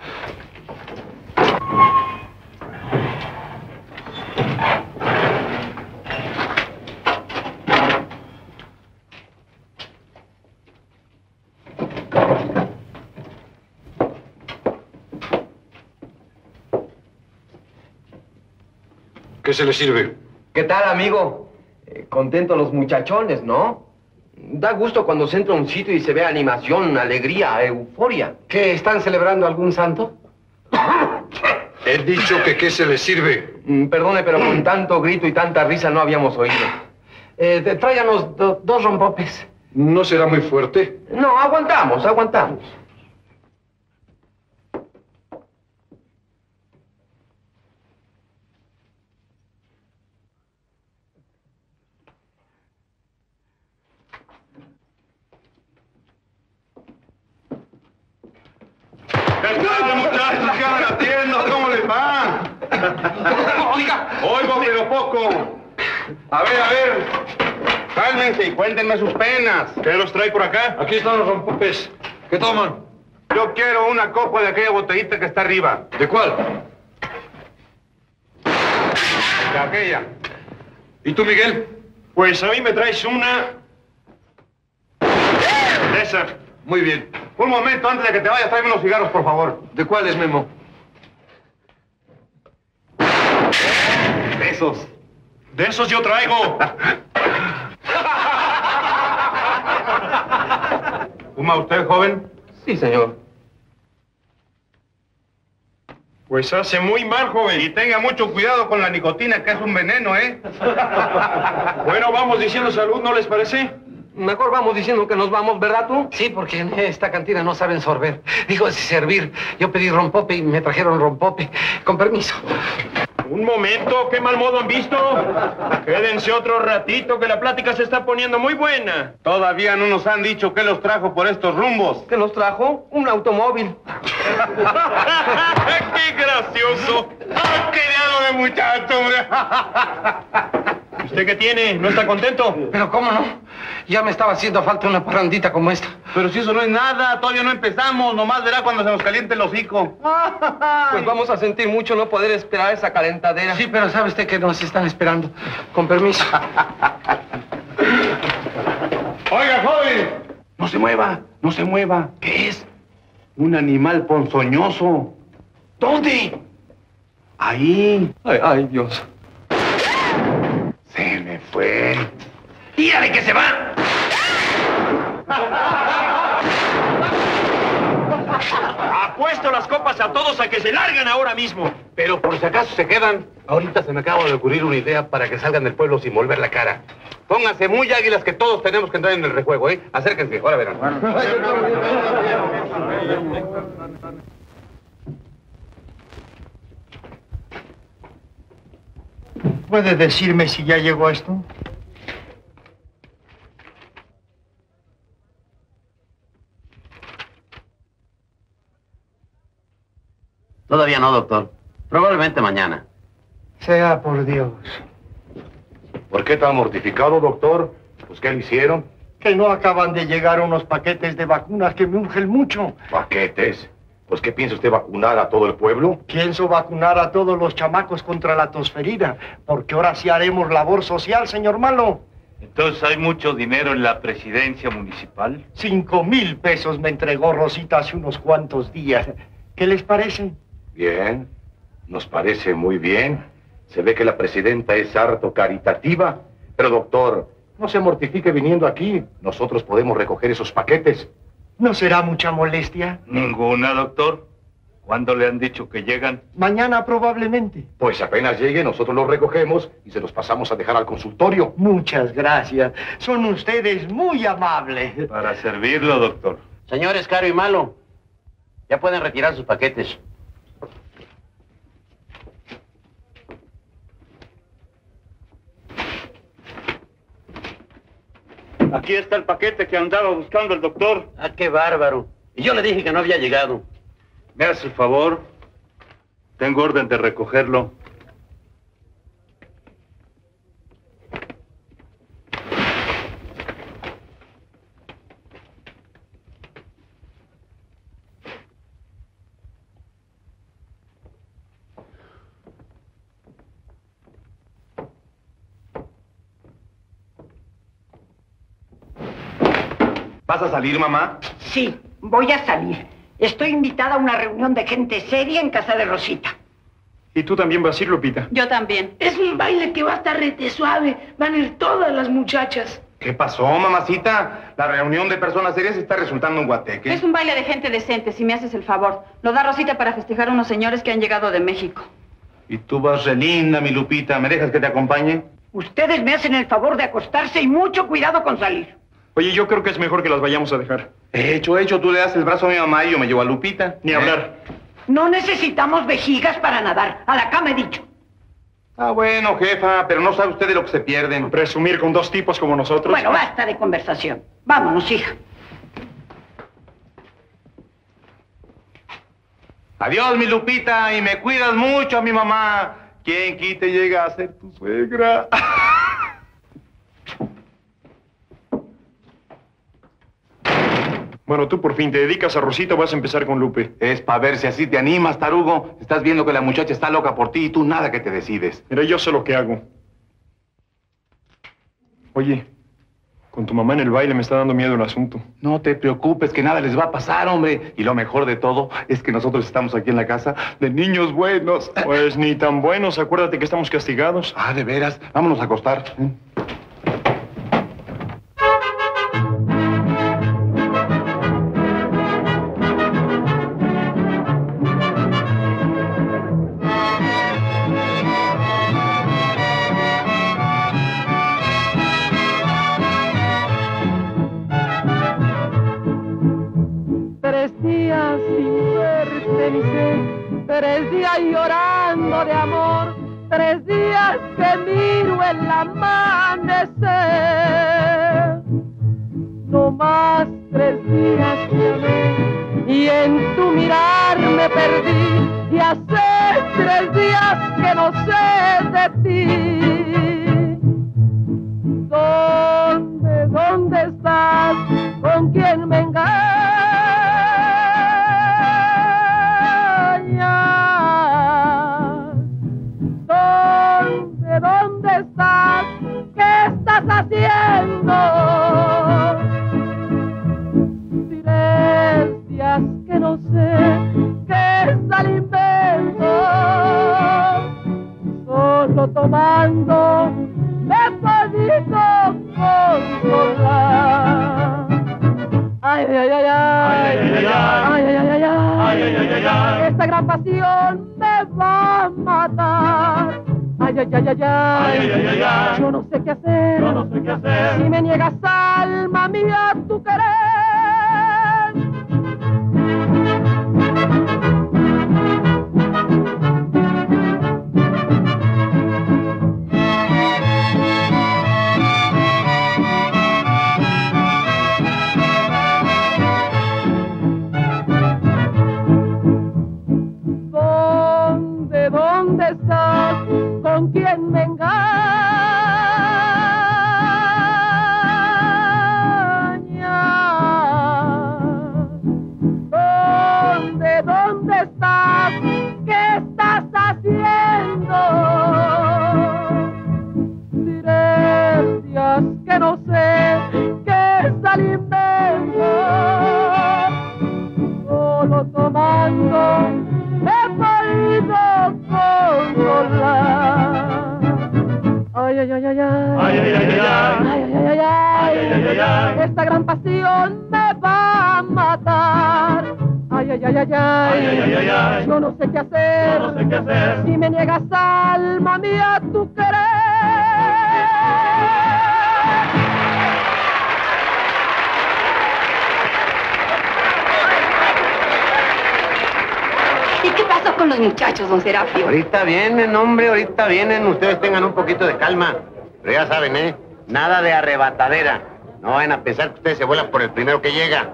¿Qué se le sirve? ¿Qué tal, amigo? Eh, contento los muchachones, ¿no? Da gusto cuando se entra a un sitio y se ve animación, alegría, euforia. ¿Qué? ¿Están celebrando algún santo? He dicho que qué se le sirve. Mm, Perdone, pero con tanto grito y tanta risa no habíamos oído. Eh, tráiganos do- dos rompopes. ¿No será muy fuerte? No, aguantamos, aguantamos. ¿Qué tal, muchachos? ¿Qué andan haciendo? ¿Cómo les va? Oiga. Oigo, pero poco. A ver, a ver. Cálmense y cuéntenme sus penas. ¿Qué los trae por acá? Aquí están los rompopes. ¿Qué toman? Yo quiero una copa de aquella botellita que está arriba. ¿De cuál? De aquella. ¿Y tú, Miguel? Pues a mí me traes una... de esa. Muy bien. Un momento, antes de que te vayas, tráeme unos cigarros, por favor. ¿De cuáles, Memo? Besos. De esos yo traigo. ¿Fuma usted, joven? Sí, señor. Pues hace muy mal, joven. Y tenga mucho cuidado con la nicotina, que es un veneno, ¿eh? Bueno, vamos diciendo salud, ¿no les parece? Mejor vamos diciendo que nos vamos, ¿verdad tú? Sí, porque en esta cantina no saben sorber. Digo, servir. Yo pedí rompope y me trajeron rompope. Con permiso. Un momento, qué mal modo han visto. Quédense otro ratito, que la plática se está poniendo muy buena. Todavía no nos han dicho qué los trajo por estos rumbos. ¿Qué nos trajo? Un automóvil. ¡Qué gracioso! ¡Ah, ¡Qué de muchacho, hombre! ¿Usted qué tiene? ¿No está contento? Pero cómo no. Ya me estaba haciendo falta una parrandita como esta. Pero si eso no es nada, todavía no empezamos, nomás verá cuando se nos caliente el hocico. Pues vamos a sentir mucho no poder esperar esa calentadera. Sí, pero sabe usted que nos están esperando. Con permiso. Oiga, joven, no se mueva, no se mueva. ¿Qué es? Un animal ponzoñoso. ¿Dónde? Ahí. Ay, ay, Dios. Fue. ¡Dígale que se va! Apuesto las copas a todos a que se largan ahora mismo. Pero por si acaso se quedan, ahorita se me acaba de ocurrir una idea para que salgan del pueblo sin volver la cara. Pónganse muy águilas que todos tenemos que entrar en el rejuego, ¿eh? Acérquense, ahora verán. ¿Puede decirme si ya llegó esto? Todavía no, doctor. Probablemente mañana. Sea por Dios. ¿Por qué tan mortificado, doctor? Pues, ¿qué le hicieron? Que no acaban de llegar unos paquetes de vacunas que me urgen mucho. ¿Paquetes? Pues, ¿qué piensa usted vacunar a todo el pueblo? Pienso vacunar a todos los chamacos contra la tosferina, porque ahora sí haremos labor social, señor Malo. Entonces, ¿hay mucho dinero en la presidencia municipal? Cinco mil pesos me entregó Rosita hace unos cuantos días. ¿Qué les parece? Bien, nos parece muy bien. Se ve que la presidenta es harto caritativa. Pero, doctor, no se mortifique viniendo aquí. Nosotros podemos recoger esos paquetes. ¿No será mucha molestia? Ninguna, doctor. ¿Cuándo le han dicho que llegan? Mañana probablemente. Pues apenas llegue, nosotros los recogemos y se los pasamos a dejar al consultorio. Muchas gracias. Son ustedes muy amables. Para servirlo, doctor. Señores Caro y Malo, ya pueden retirar sus paquetes. Aquí está el paquete que andaba buscando el doctor. Ah, qué bárbaro. Y yo le dije que no había llegado. ¿Me hace el favor? Tengo orden de recogerlo. ¿Vas a salir, mamá? Sí, voy a salir. Estoy invitada a una reunión de gente seria en casa de Rosita. ¿Y tú también vas a ir, Lupita? Yo también. Es un baile que va a estar rete suave. Van a ir todas las muchachas. ¿Qué pasó, mamacita? La reunión de personas serias está resultando un guateque. Es un baile de gente decente, si me haces el favor. Lo da Rosita para festejar a unos señores que han llegado de México. Y tú vas re linda, mi Lupita. ¿Me dejas que te acompañe? Ustedes me hacen el favor de acostarse y mucho cuidado con salir. Oye, yo creo que es mejor que las vayamos a dejar. Hecho, hecho. Tú le das el brazo a mi mamá y yo me llevo a Lupita. Ni ¿Eh? hablar. No necesitamos vejigas para nadar. A la cama he dicho. Ah, bueno, jefa, pero no sabe usted de lo que se pierden. Presumir con dos tipos como nosotros. Bueno, basta de conversación. Vámonos, hija. Adiós, mi Lupita, y me cuidas mucho a mi mamá. ¿Quién quite llega a ser tu suegra? Bueno, tú por fin te dedicas a Rosita o vas a empezar con Lupe. Es para ver si así te animas, tarugo. Estás viendo que la muchacha está loca por ti y tú nada que te decides. Mira, yo sé lo que hago. Oye, con tu mamá en el baile me está dando miedo el asunto. No te preocupes, que nada les va a pasar, hombre. Y lo mejor de todo es que nosotros estamos aquí en la casa de niños buenos. Pues ni tan buenos, acuérdate que estamos castigados. Ah, de veras. Vámonos a acostar. ¿eh? Vienen. Ustedes tengan un poquito de calma. Pero ya saben, ¿eh? Nada de arrebatadera. No vayan a pensar que ustedes se vuelan por el primero que llega.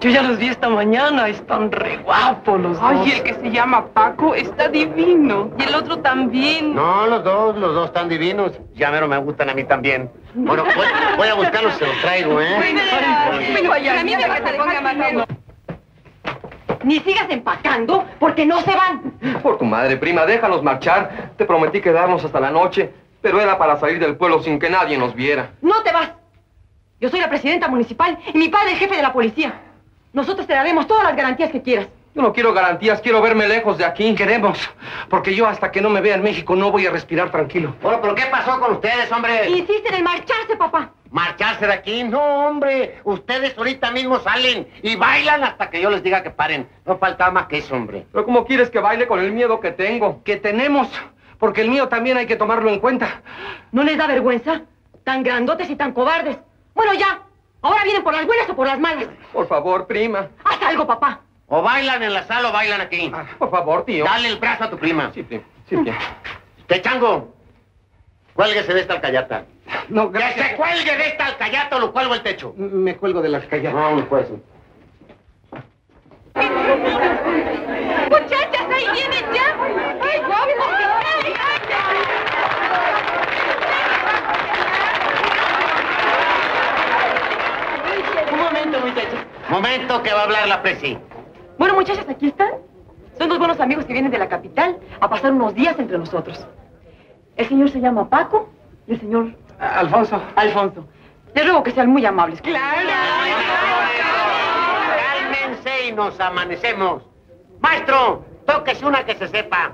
Yo ya los vi esta mañana, están re guapos los dos. Ay, el que se llama Paco está divino. Y el otro también. No, los dos, los dos están divinos. Ya mero me gustan a mí también. Bueno, voy, voy a buscarlos y se los traigo, ¿eh? Bueno, a mí me vas a dejar más lejos. Ni sigas empacando, porque no se van. Por tu madre, prima, déjanos marchar. Te prometí quedarnos hasta la noche, pero era para salir del pueblo sin que nadie nos viera. No te vas. Yo soy la presidenta municipal y mi padre el jefe de la policía. Nosotros te daremos todas las garantías que quieras. Yo no quiero garantías, quiero verme lejos de aquí. Queremos, porque yo hasta que no me vea en México no voy a respirar tranquilo. Bueno, pero ¿qué pasó con ustedes, hombre? Insisten en marcharse, papá. ¿Marcharse de aquí? No, hombre. Ustedes ahorita mismo salen y bailan hasta que yo les diga que paren. No falta más que eso, hombre. Pero ¿cómo quieres que baile con el miedo que tengo? Que tenemos, porque el mío también hay que tomarlo en cuenta. ¿No les da vergüenza? Tan grandotes y tan cobardes. Bueno, ya. Ahora vienen por las buenas o por las malas. Por favor, prima. Haz algo, papá. O bailan en la sala o bailan aquí. por favor, tío. Dale el brazo a tu prima. Sí, tío. Sí, tío. Te chango. Cuélguese de esta alcayata. No, Que se cuelgue de esta alcayata o lo cuelgo al techo. Me cuelgo de la alcayata. No, pues. Muchachas, ahí vienen ya. ¡Ay, Un momento, muchachos. Momento que va a hablar la presi. Bueno, muchachas, aquí están. Son dos buenos amigos que vienen de la capital a pasar unos días entre nosotros. El señor se llama Paco y el señor... Alfonso. Alfonso. Les ruego que sean muy amables. Cálmense y nos amanecemos. Maestro, tóquese una que se sepa.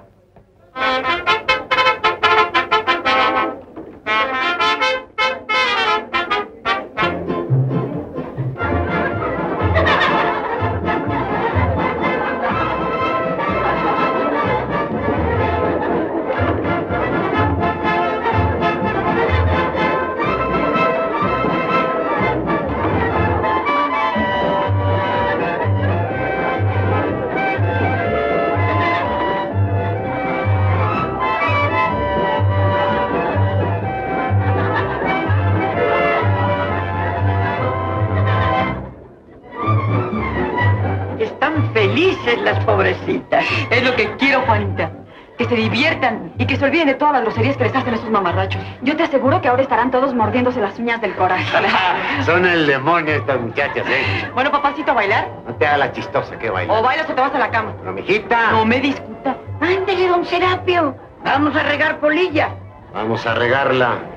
Olviden de todas las groserías que les hacen esos mamarrachos. Yo te aseguro que ahora estarán todos mordiéndose las uñas del coraje. Son el demonio estas muchachas, ¿eh? Bueno, papacito, ¿a bailar? No te hagas la chistosa que baila. O bailas o te vas a la cama. Pero, mijita. No me discuta. Ándele, don Serapio. Vamos a regar polilla. Vamos a regarla.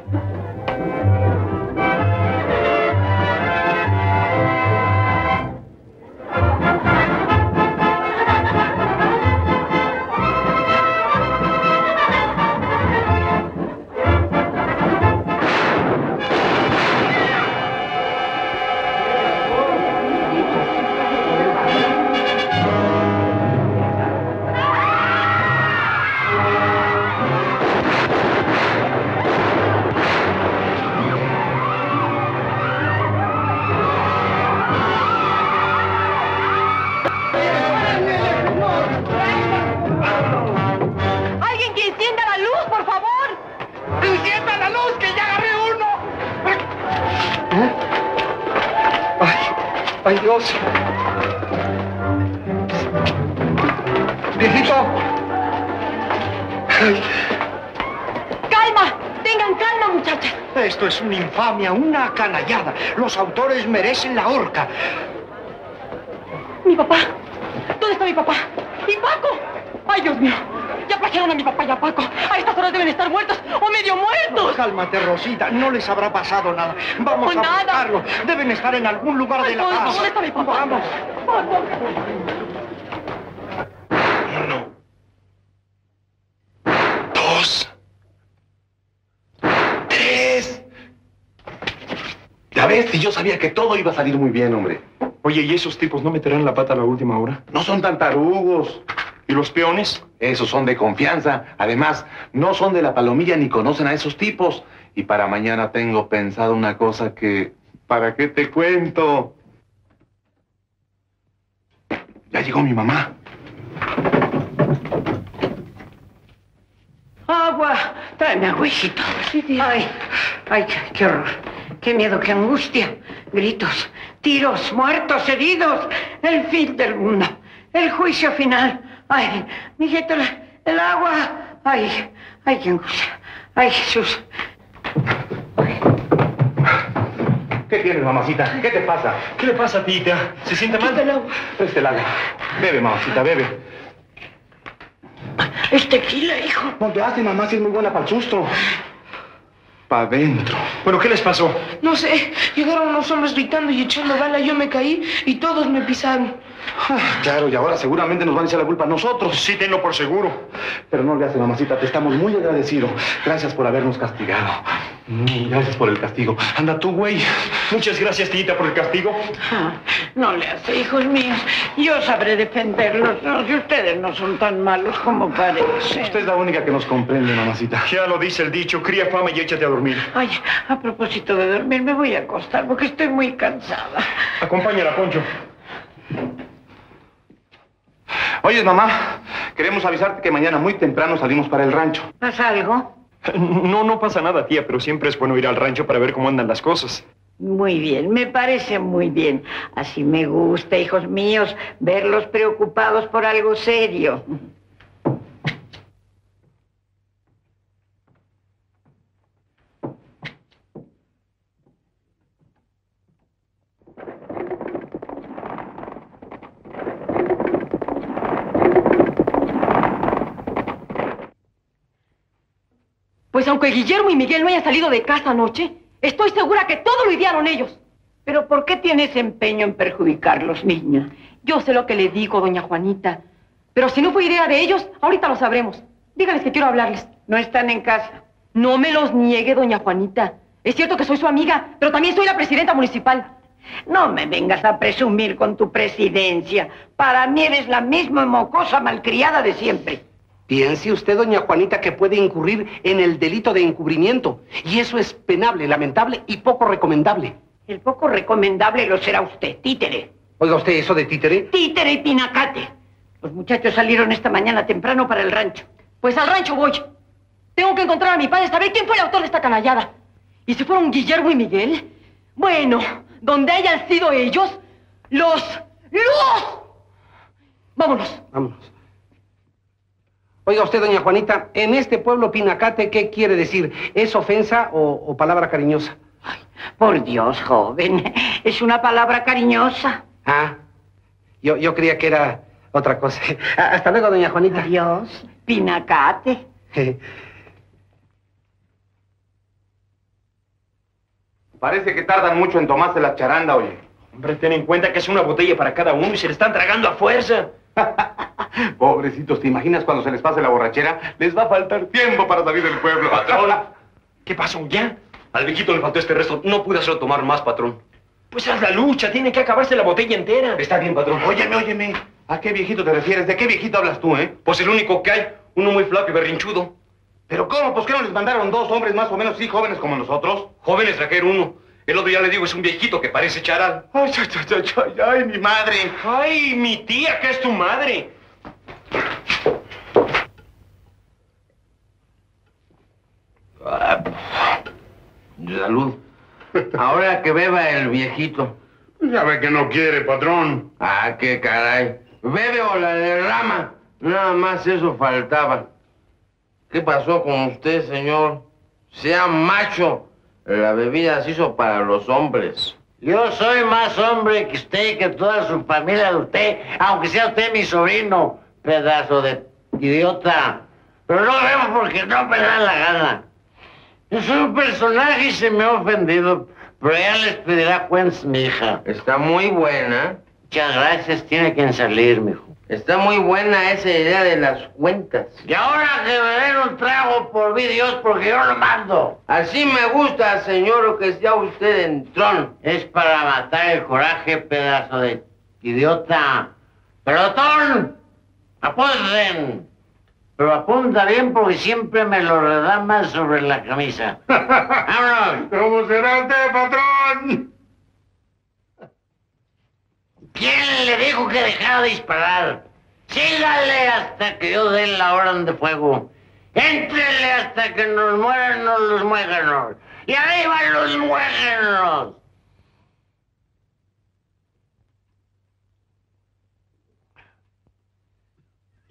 Canallada. Los autores merecen la horca. Mi papá. ¿Dónde está mi papá? ¿Y Paco? ¡Ay, Dios mío! Ya plagiaron a mi papá y a Paco. A estas horas deben estar muertos o medio muertos. Cálmate, Rosita. No les habrá pasado nada. Vamos No, a nada. buscarlo. Deben estar en algún lugar de la casa. ¿dónde está mi papá? Vamos. Dos. Tres. Ya ves, si yo sabía que todo iba a salir muy bien, hombre. Oye, ¿y esos tipos no meterán la pata a la última hora? No son tan tarugos. ¿Y los peones? Esos son de confianza. Además, no son de la palomilla ni conocen a esos tipos. Y para mañana tengo pensado una cosa que... ¿Para qué te cuento? Ya llegó mi mamá. Agua. Tráeme agüecito. Ay, ay, qué, qué horror. Qué miedo, qué angustia. Gritos, tiros, muertos, heridos. El fin del mundo. El juicio final. Ay, mijito, el agua. Ay, ay, qué angustia. Ay, Jesús. ¿Qué tienes, mamacita? ¿Qué te pasa? ¿Qué le pasa, tita? ¿Se siente mal? Este lado. Bebe, mamacita, bebe. Es tequila, hijo. No te hace, mamá, si es muy buena para el susto. Pa' adentro. Bueno, ¿qué les pasó? No sé, llegaron los hombres gritando y echando bala, yo me caí y todos me pisaron. Ah, Claro, y ahora seguramente nos van a echar la culpa a nosotros. Sí, tenlo por seguro. Pero no le hace, mamacita, te estamos muy agradecidos. Gracias por habernos castigado. Mm, Gracias por el castigo. Anda tú, güey. Muchas gracias, tita, por el castigo. Ah, no le hace, hijos míos. Yo sabré defenderlos. No, si ustedes no son tan malos como parece. Usted es la única que nos comprende, mamacita. Ya lo dice el dicho, cría fama y échate a dormir. Ay, a propósito de dormir, me voy a acostar porque estoy muy cansada. Acompáñala, Poncho. Oye, mamá, queremos avisarte que mañana muy temprano salimos para el rancho. ¿Pasa algo? No, no pasa nada, tía, pero siempre es bueno ir al rancho para ver cómo andan las cosas. Muy bien, me parece muy bien. Así me gusta, hijos míos, verlos preocupados por algo serio. Pues aunque Guillermo y Miguel no hayan salido de casa anoche, estoy segura que todo lo idearon ellos. Pero ¿por qué tienes empeño en perjudicarlos, niña? Yo sé lo que le digo, doña Juanita. Pero si no fue idea de ellos, ahorita lo sabremos. Dígales que quiero hablarles. No están en casa. No me los niegue, doña Juanita. Es cierto que soy su amiga, pero también soy la presidenta municipal. No me vengas a presumir con tu presidencia. Para mí eres la misma mocosa malcriada de siempre. Piense usted, doña Juanita, que puede incurrir en el delito de encubrimiento. Y eso es penable, lamentable y poco recomendable. El poco recomendable lo será usted, títere. Oiga usted, ¿eso de títere? Títere y pinacate. Los muchachos salieron esta mañana temprano para el rancho. Pues al rancho voy. Tengo que encontrar a mi padre, saber quién fue el autor de esta canallada. ¿Y si fueron Guillermo y Miguel? Bueno, donde hayan sido ellos, los... ¡Los! Vámonos. Vámonos. Oiga usted, doña Juanita, en este pueblo pinacate, ¿qué quiere decir? ¿Es ofensa o, o palabra cariñosa? Por Dios, joven, es una palabra cariñosa. Ah, yo, yo creía que era otra cosa. Ah, Hasta luego, doña Juanita. Adiós, pinacate. Parece que tardan mucho en tomarse la charanda, oye. Hombre, ten en cuenta que es una botella para cada uno y se le están tragando a fuerza. Pobrecitos, ¿te imaginas cuando se les pase la borrachera? Les va a faltar tiempo para salir del pueblo. Patrón, ¿qué pasó ya? Al viejito le faltó este resto. No pude hacerlo tomar más, patrón. Pues haz la lucha, tiene que acabarse la botella entera. Está bien, patrón. Óyeme, óyeme. ¿A qué viejito te refieres? ¿De qué viejito hablas tú, eh? Pues el único que hay, uno muy flaco y berrinchudo. ¿Pero cómo? ¿Pues qué no les mandaron dos hombres más o menos sí jóvenes como nosotros? Jóvenes trajeron uno. El otro ya le digo, es un viejito que parece charal. Ay, ay, ay, ay, ay, ay, mi madre. Ay, mi tía, que es tu madre. Salud. Ahora que beba el viejito. Ya ve que no quiere, patrón. Ah, qué caray. Bebe o la derrama. Nada más eso faltaba. ¿Qué pasó con usted, señor? Sea macho. La bebida se hizo para los hombres. Yo soy más hombre que usted, que toda su familia de usted, aunque sea usted mi sobrino, pedazo de idiota. Pero no veo porque no me da la gana. Yo soy un personaje y se me ha ofendido, pero ya les pedirá cuentas mi hija. Está muy buena. Muchas gracias, tiene que salir, mijo. Está muy buena esa idea de las cuentas. Y ahora que me den un trago por mi Dios, porque yo lo mando. Así me gusta, señor, que sea usted entrón. Es para matar el coraje, pedazo de idiota. ¡Pelotón! ¡Apunten! Pero apunta bien porque siempre me lo redamas sobre la camisa. ¡Vámonos! ¿Cómo será usted, patrón? ¿Quién le dijo que dejara de disparar? Sígale hasta que yo dé la orden de fuego. Éntrele hasta que nos mueran los muéganos. Y arriba los muéganos.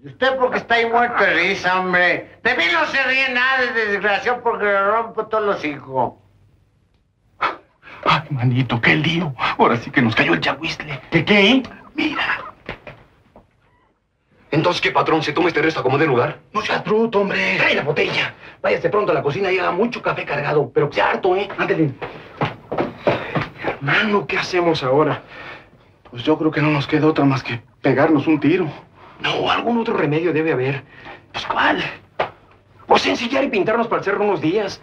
¿Y usted porque está ahí muerto de risa, hombre? De mí no se ríe nada, desgraciado, porque le rompo todos los hijos. Ay, manito, qué lío. Ahora sí que nos cayó el chahuistle. ¿Qué qué? Mira. Entonces, ¿qué patrón? ¿Se toma este resto como de lugar? No seas bruto, hombre. Trae la botella. Váyase pronto a la cocina y haga mucho café cargado, pero que sea harto, ¿eh? Ándale. Hermano, ¿qué hacemos ahora? Pues yo creo que no nos queda otra más que pegarnos un tiro. No, algún otro remedio debe haber. Pues ¿cuál? Pues ensillar y pintarnos para cerro unos días.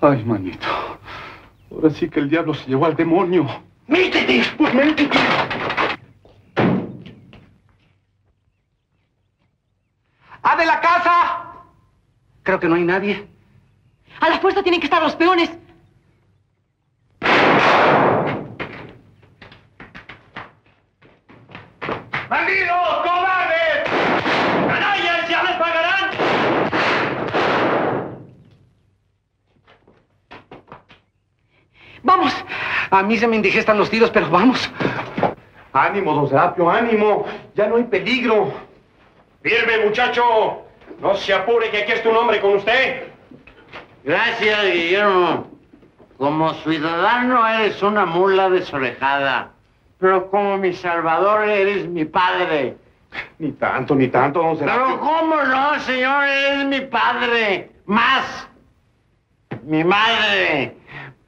Ay, manito. Ahora sí que el diablo se llevó al demonio. ¡Métete! Pues métete. ¡Ah, de la casa! Creo que no hay nadie. A la fuerza tienen que estar los peones. ¡Bandidos! ¡Cobardes! ¡Canallas! ¡Ya les pagarán! ¡Vamos! A mí se me indigestan los tiros, pero vamos. Ánimo, don Serapio, ánimo. Ya no hay peligro. Firme, muchacho. No se apure que aquí está un hombre con usted. Gracias, Guillermo. Como ciudadano eres una mula desorejada, pero como mi salvador eres mi padre. Ni tanto, ni tanto, don Pero Serapio. cómo no, señor, eres mi padre. Más, mi madre.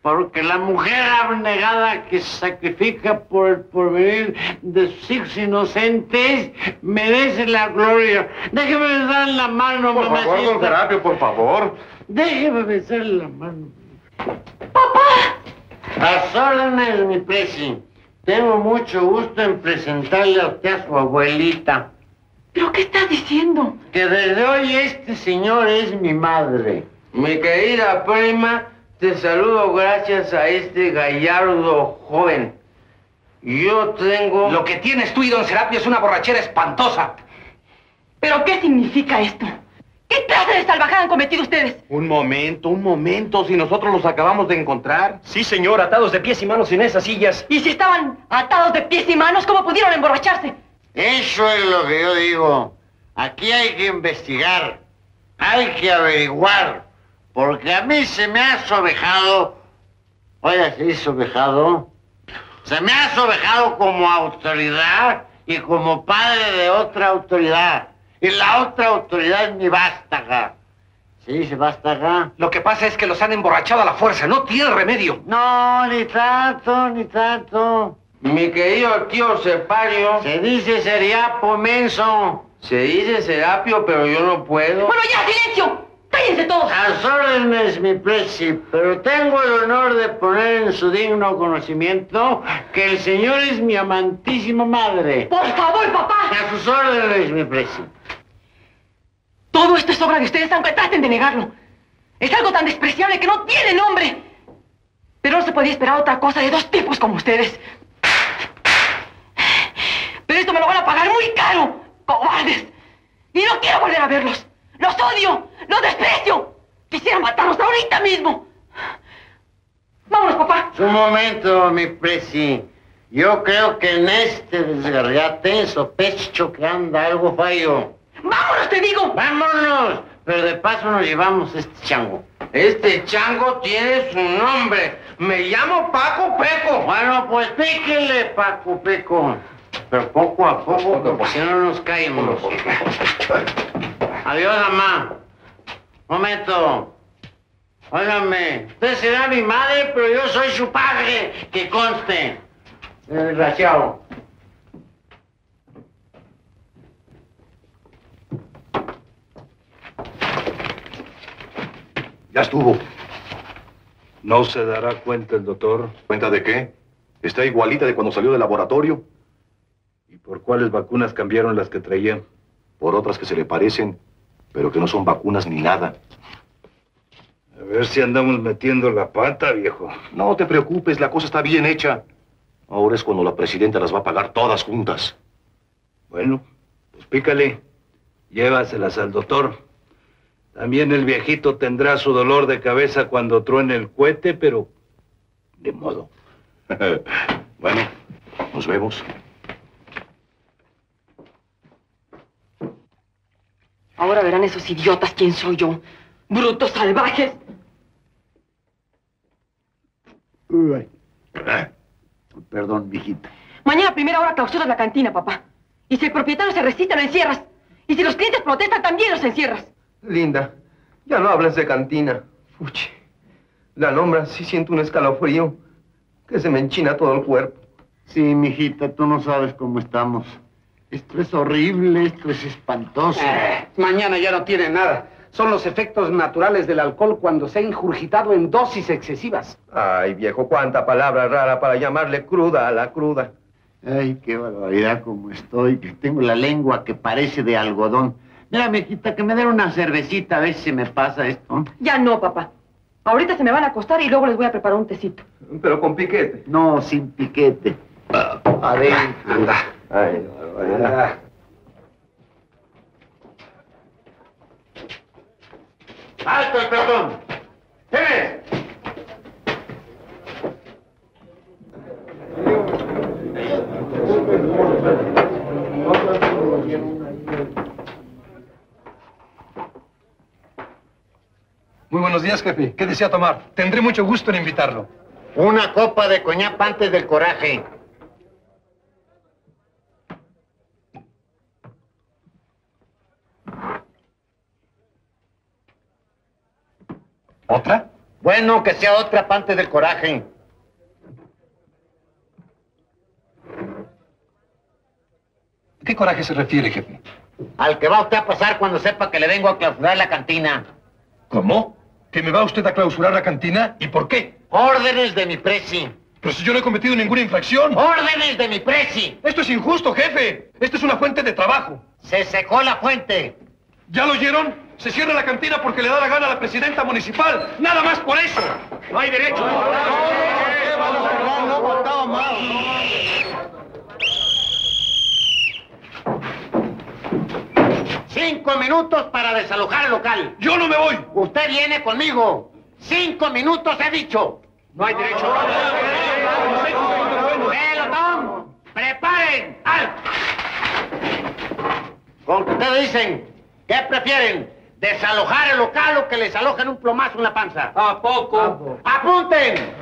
Porque la mujer abnegada que se sacrifica por el porvenir de sus hijos inocentes merece la gloria. Déjeme dar la mano, Por favor, mamacita. don Serapio, por favor. Déjeme besar la mano. ¡Papá! Las órdenes, mi presi. Tengo mucho gusto en presentarle a usted a su abuelita. ¿Pero qué estás diciendo? Que desde hoy este señor es mi madre. Mi querida prima, te saludo gracias a este gallardo joven. Yo tengo... Lo que tienes tú y don Serapio es una borrachera espantosa. ¿Pero qué significa esto? ¿Qué clase de salvajada han cometido ustedes? Un momento, un momento, si nosotros los acabamos de encontrar. Sí, señor, atados de pies y manos en esas sillas. Y si estaban atados de pies y manos, ¿cómo pudieron emborracharse? Eso es lo que yo digo. Aquí hay que investigar. Hay que averiguar. Porque a mí se me ha sobejado. Oiga, ¿se sobejado? Se me ha sobejado como autoridad y como padre de otra autoridad. Y la otra autoridad es mi vástaga. ¿Se dice vástaga? Lo que pasa es que los han emborrachado a la fuerza. No tiene remedio. No, ni tanto, ni tanto. Mi querido tío Separio... Se dice seriapo menso. Se dice Serapio, pero yo no puedo. Bueno, ya, silencio. Cállense todos. A las órdenes, mi presi, pero tengo el honor de poner en su digno conocimiento que el señor es mi amantísima madre. Por favor, papá. A sus órdenes, mi presi. Todo esto es obra de ustedes, aunque traten de negarlo. Es algo tan despreciable que no tiene nombre. Pero no se podía esperar otra cosa de dos tipos como ustedes. Pero esto me lo van a pagar muy caro, cobardes. Y no quiero volver a verlos. Los odio, los desprecio. Quisiera matarlos ahorita mismo. Vámonos, papá. Un momento, mi presi. Yo creo que en este desgarriate sospecho que anda algo fallo. ¡Vámonos, te digo! ¡Vámonos! Pero de paso nos llevamos este chango. Este chango tiene su nombre. Me llamo Paco Peco. Bueno, pues píquele, Paco Peco. Pero poco a poco, porque si no nos caemos. Adiós, mamá. Momento. Óigame, usted será mi madre, pero yo soy su padre, que conste. Desgraciado. Ya estuvo. ¿No se dará cuenta el doctor? ¿Cuenta de qué? Está igualita de cuando salió del laboratorio. ¿Y por cuáles vacunas cambiaron las que traía? Por otras que se le parecen, pero que no son vacunas ni nada. A ver si andamos metiendo la pata, viejo. No te preocupes, la cosa está bien hecha. Ahora es cuando la presidenta las va a pagar todas juntas. Bueno, pues pícale. Llévaselas al doctor. También el viejito tendrá su dolor de cabeza cuando truene el cohete, pero de modo. bueno, nos vemos. Ahora verán esos idiotas quién soy yo. Brutos salvajes. Uy. Perdón, viejita. Mañana a primera hora clausuras la cantina, papá. Y si el propietario se resiste, lo encierras. Y si los clientes protestan, también los encierras. Linda, Ya no hables de cantina. Fuchi. La nombra, sí siento un escalofrío que se me enchina todo el cuerpo. Sí, mijita, tú no sabes cómo estamos. Esto es horrible, esto es espantoso. Eh, mañana ya no tiene nada. Son los efectos naturales del alcohol cuando se ha ingurgitado en dosis excesivas. Ay, viejo, cuánta palabra rara para llamarle cruda a la cruda. Ay, qué barbaridad como estoy, que tengo la lengua que parece de algodón. Mira, mijita, que me den una cervecita, a ver si se me pasa esto. Ya no, papá. Ahorita se me van a acostar y luego les voy a preparar un tecito. Pero con piquete. No, sin piquete. A ver. Anda. Ay, barbaridad. ¡Alto el pelotón! ¿Quién es? Muy buenos días, jefe. ¿Qué desea tomar? Tendré mucho gusto en invitarlo. Una copa de coñac antes del coraje. ¿Otra? Bueno, que sea otra parte del coraje. ¿A qué coraje se refiere, jefe? Al que va usted a pasar cuando sepa que le vengo a clausurar la cantina. ¿Cómo? ¿Que me va usted a clausurar la cantina? ¿Y por qué? Órdenes de mi presi. Pero si yo no he cometido ninguna infracción. ¡Órdenes de mi presi! Esto es injusto, jefe. Esto es una fuente de trabajo. Se secó la fuente. ¿Ya lo oyeron? Se cierra la cantina porque le da la gana a la presidenta municipal. Nada más por eso. No hay derecho. No, votado mal. Cinco minutos para desalojar el local. Yo no me voy. Usted viene conmigo. Cinco minutos he dicho. No hay derecho. Pelotón, preparen. ¡Al! Con que ustedes dicen, ¿qué prefieren? ¿Desalojar el local o que les alojen un plomazo en la panza? ¿A poco? ¡Apunten!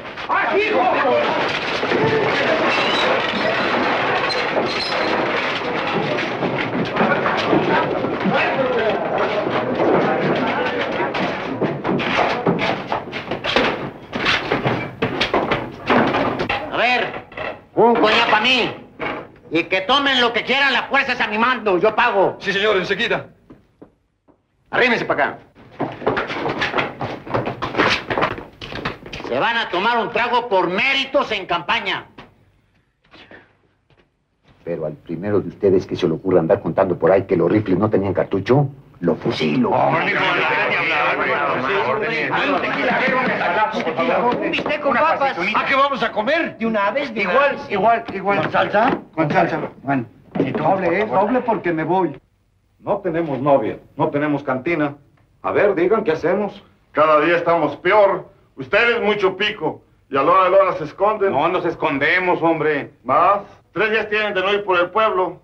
A ver, un coñac para mí. Y que tomen lo que quieran las fuerzas a mi mando. Yo pago. Sí, señor, enseguida. Arrímense para acá. Se van a tomar un trago por méritos en campaña. Pero al primero de ustedes que se le ocurra andar contando por ahí que los rifles no tenían cartucho, lo fusilo. Un bistec con papas. ¿A qué vamos a comer? De una vez, de Igual, igual, igual. ¿Con salsa? Con salsa. Bueno. Doble, ¿eh? Doble porque me voy. No tenemos novia, no tenemos cantina. A ver, digan, ¿qué hacemos? Cada día estamos peor. Ustedes mucho pico. Y a la hora de la hora se esconden. No nos escondemos, hombre. Más. Tres días tienen de no ir por el pueblo.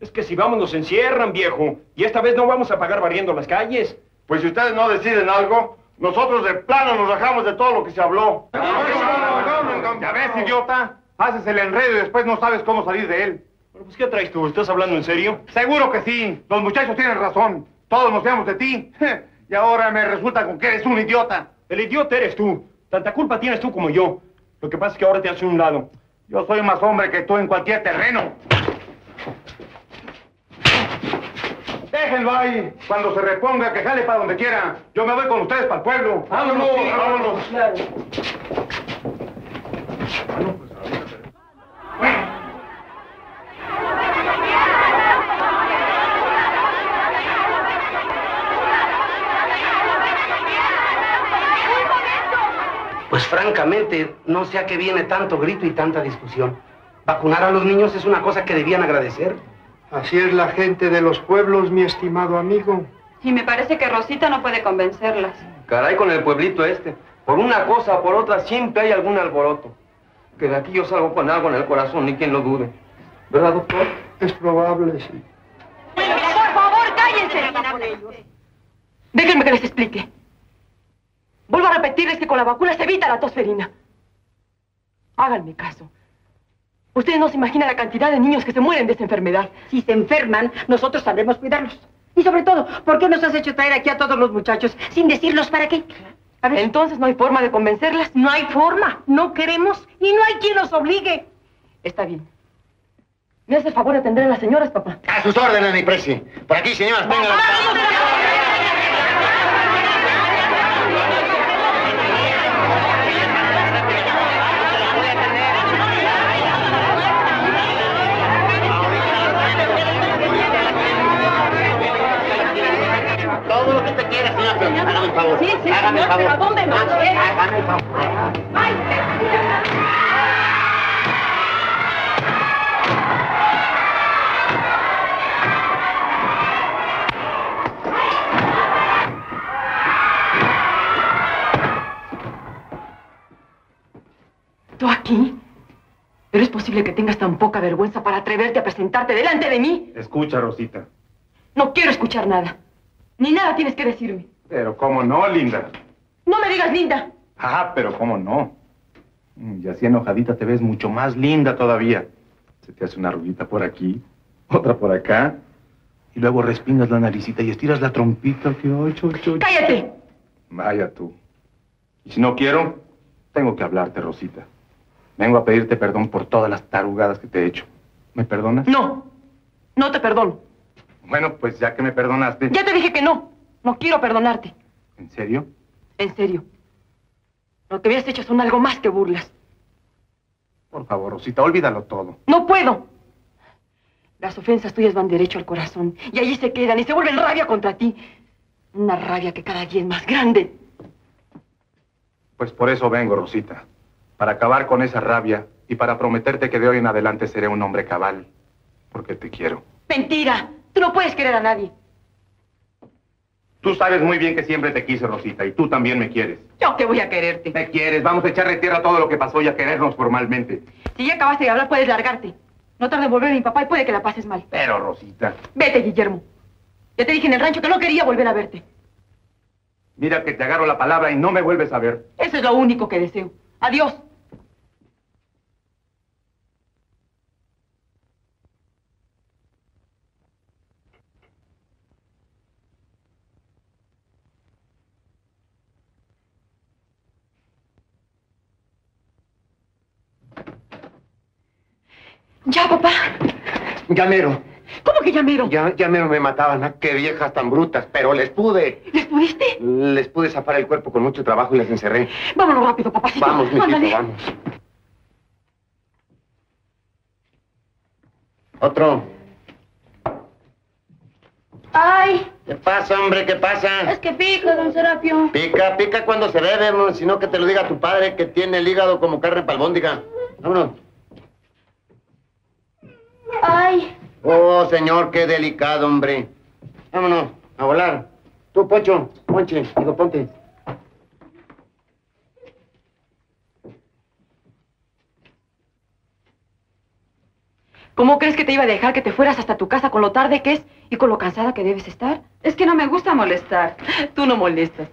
Es que si vamos nos encierran, viejo. Y esta vez no vamos a pagar barriendo las calles. Pues si ustedes no deciden algo, nosotros de plano nos dejamos de todo lo que se habló. Ya ves, idiota. Haces el enredo y después no sabes cómo salir de él. Bueno, pues ¿qué traes tú? ¿Estás hablando en serio? Seguro que sí. Los muchachos tienen razón. Todos nos fiamos de ti. Y ahora me resulta con que eres un idiota. El idiota eres tú. Tanta culpa tienes tú como yo. Lo que pasa es que ahora te hace un lado. Yo soy más hombre que tú en cualquier terreno. Déjenlo ahí. Cuando se reponga, que jale para donde quiera. Yo me voy con ustedes para el pueblo. Vámonos, vámonos. Pues francamente, no sé a qué viene tanto grito y tanta discusión. Vacunar a los niños es una cosa que debían agradecer. Así es la gente de los pueblos, mi estimado amigo. Y me parece que Rosita no puede convencerlas. Caray con el pueblito este. Por una cosa o por otra siempre hay algún alboroto. Que de aquí yo salgo con algo en el corazón, ni quien lo dude. ¿Verdad, doctor? Es probable, sí. Por favor, cállense. Déjenme que les explique. Vuelvo a repetirles que con la vacuna se evita la tosferina. Háganme caso. Ustedes no se imaginan la cantidad de niños que se mueren de esa enfermedad. Si se enferman, nosotros sabremos cuidarlos. Y sobre todo, ¿por qué nos has hecho traer aquí a todos los muchachos sin decirnos para qué? A ver, entonces no hay forma de convencerlas. No hay forma, no queremos y no hay quien nos obligue. Está bien. ¿Me hace el favor de atender a las señoras, papá? A sus órdenes, mi presi. Por aquí, señoras, vengan. Pero Hágame el favor. Sí, sí, Hágame el señor, favor. pero ¿a dónde más, eh? Hágame el favor. ¿Tú aquí? ¿Pero es posible que tengas tan poca vergüenza para atreverte a presentarte delante de mí? Escucha, Rosita. No quiero escuchar nada. Ni nada tienes que decirme. Pero cómo no, linda. No me digas linda. Ah, pero cómo no. Mm, Y así enojadita te ves mucho más linda todavía. Se te hace una arruguita por aquí, otra por acá. Y luego respingas la naricita y estiras la trompita que ocho, ocho, ocho. ¡Cállate! Vaya tú. Y si no quiero, tengo que hablarte, Rosita. Vengo a pedirte perdón por todas las tarugadas que te he hecho. ¿Me perdonas? No. No te perdono. Bueno, pues ya que me perdonaste. Ya te dije que no. No quiero perdonarte. ¿En serio? En serio. Lo que has hecho son algo más que burlas. Por favor, Rosita, olvídalo todo. No puedo. Las ofensas tuyas van derecho al corazón y allí se quedan y se vuelven rabia contra ti. Una rabia que cada día es más grande. Pues por eso vengo, Rosita. Para acabar con esa rabia y para prometerte que de hoy en adelante seré un hombre cabal. Porque te quiero. Mentira. Tú no puedes querer a nadie. Tú sabes muy bien que siempre te quise, Rosita, y tú también me quieres. Yo que voy a quererte. Me quieres. Vamos a echarle tierra todo lo que pasó y a querernos formalmente. Si ya acabaste de hablar, puedes largarte. No tarde en volver a mi papá y puede que la pases mal. Pero, Rosita, Vete, Guillermo. Ya te dije en el rancho que no quería volver a verte. mira que te agarro la palabra y no me vuelves a ver. Eso es lo único que deseo. Adiós. Ya, papá. Llamero. ¿Cómo que llamero? Ya, llamero me mataban. ¿ah? Qué viejas tan brutas. Pero les pude. ¿Les pudiste? Les pude zafar el cuerpo con mucho trabajo y les encerré. Vámonos rápido, papacito. Vamos, Ándale. vamos. Otro. Ay, ¿Qué pasa, hombre? ¿Qué pasa? es que pica, don Serapio. Pica, pica cuando se bebe, no, sino que te lo diga tu padre que tiene el hígado como carne palbóndiga. Vámonos. Ay, Oh, señor, qué delicado, hombre. Vámonos, a volar. Tú, Pocho, Ponche, digo, ponte. ¿Cómo crees que te iba a dejar que te fueras hasta tu casa con lo tarde que es y con lo cansada que debes estar? Es que no me gusta molestar. Tú no molestas.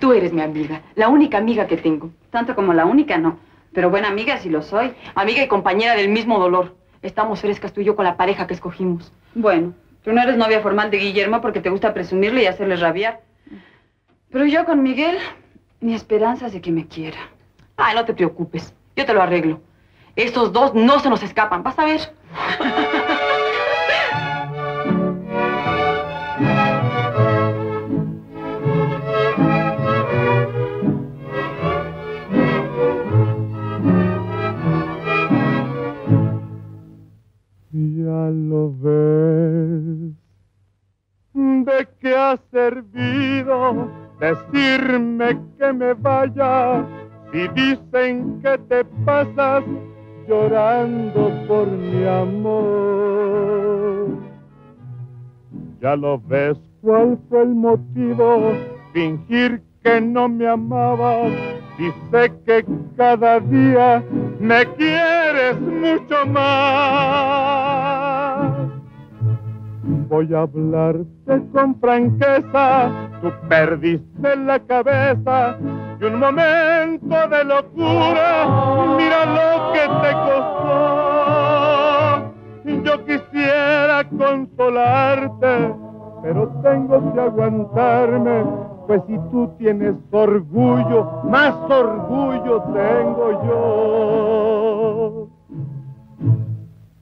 Tú eres mi amiga, la única amiga que tengo. Tanto como la única, no. Pero buena amiga sí lo soy. Amiga y compañera del mismo dolor. Estamos frescas tú y yo con la pareja que escogimos. Bueno, tú no eres novia formal de Guillermo porque te gusta presumirle y hacerle rabiar. Pero yo con Miguel, mi esperanza es de que me quiera. Ay, no te preocupes. Yo te lo arreglo. Estos dos no se nos escapan. Vas a ver. Lo ves. ¿De qué ha servido decirme que me vaya si dicen que te pasas llorando por mi amor? Ya lo ves cuál fue el motivo, fingir que no me amabas y sé que cada día me quieres mucho más. Voy a hablarte con franqueza, tú perdiste la cabeza y un momento de locura, mira lo que te costó. Yo quisiera consolarte pero tengo que aguantarme, pues si tú tienes orgullo, más orgullo tengo yo.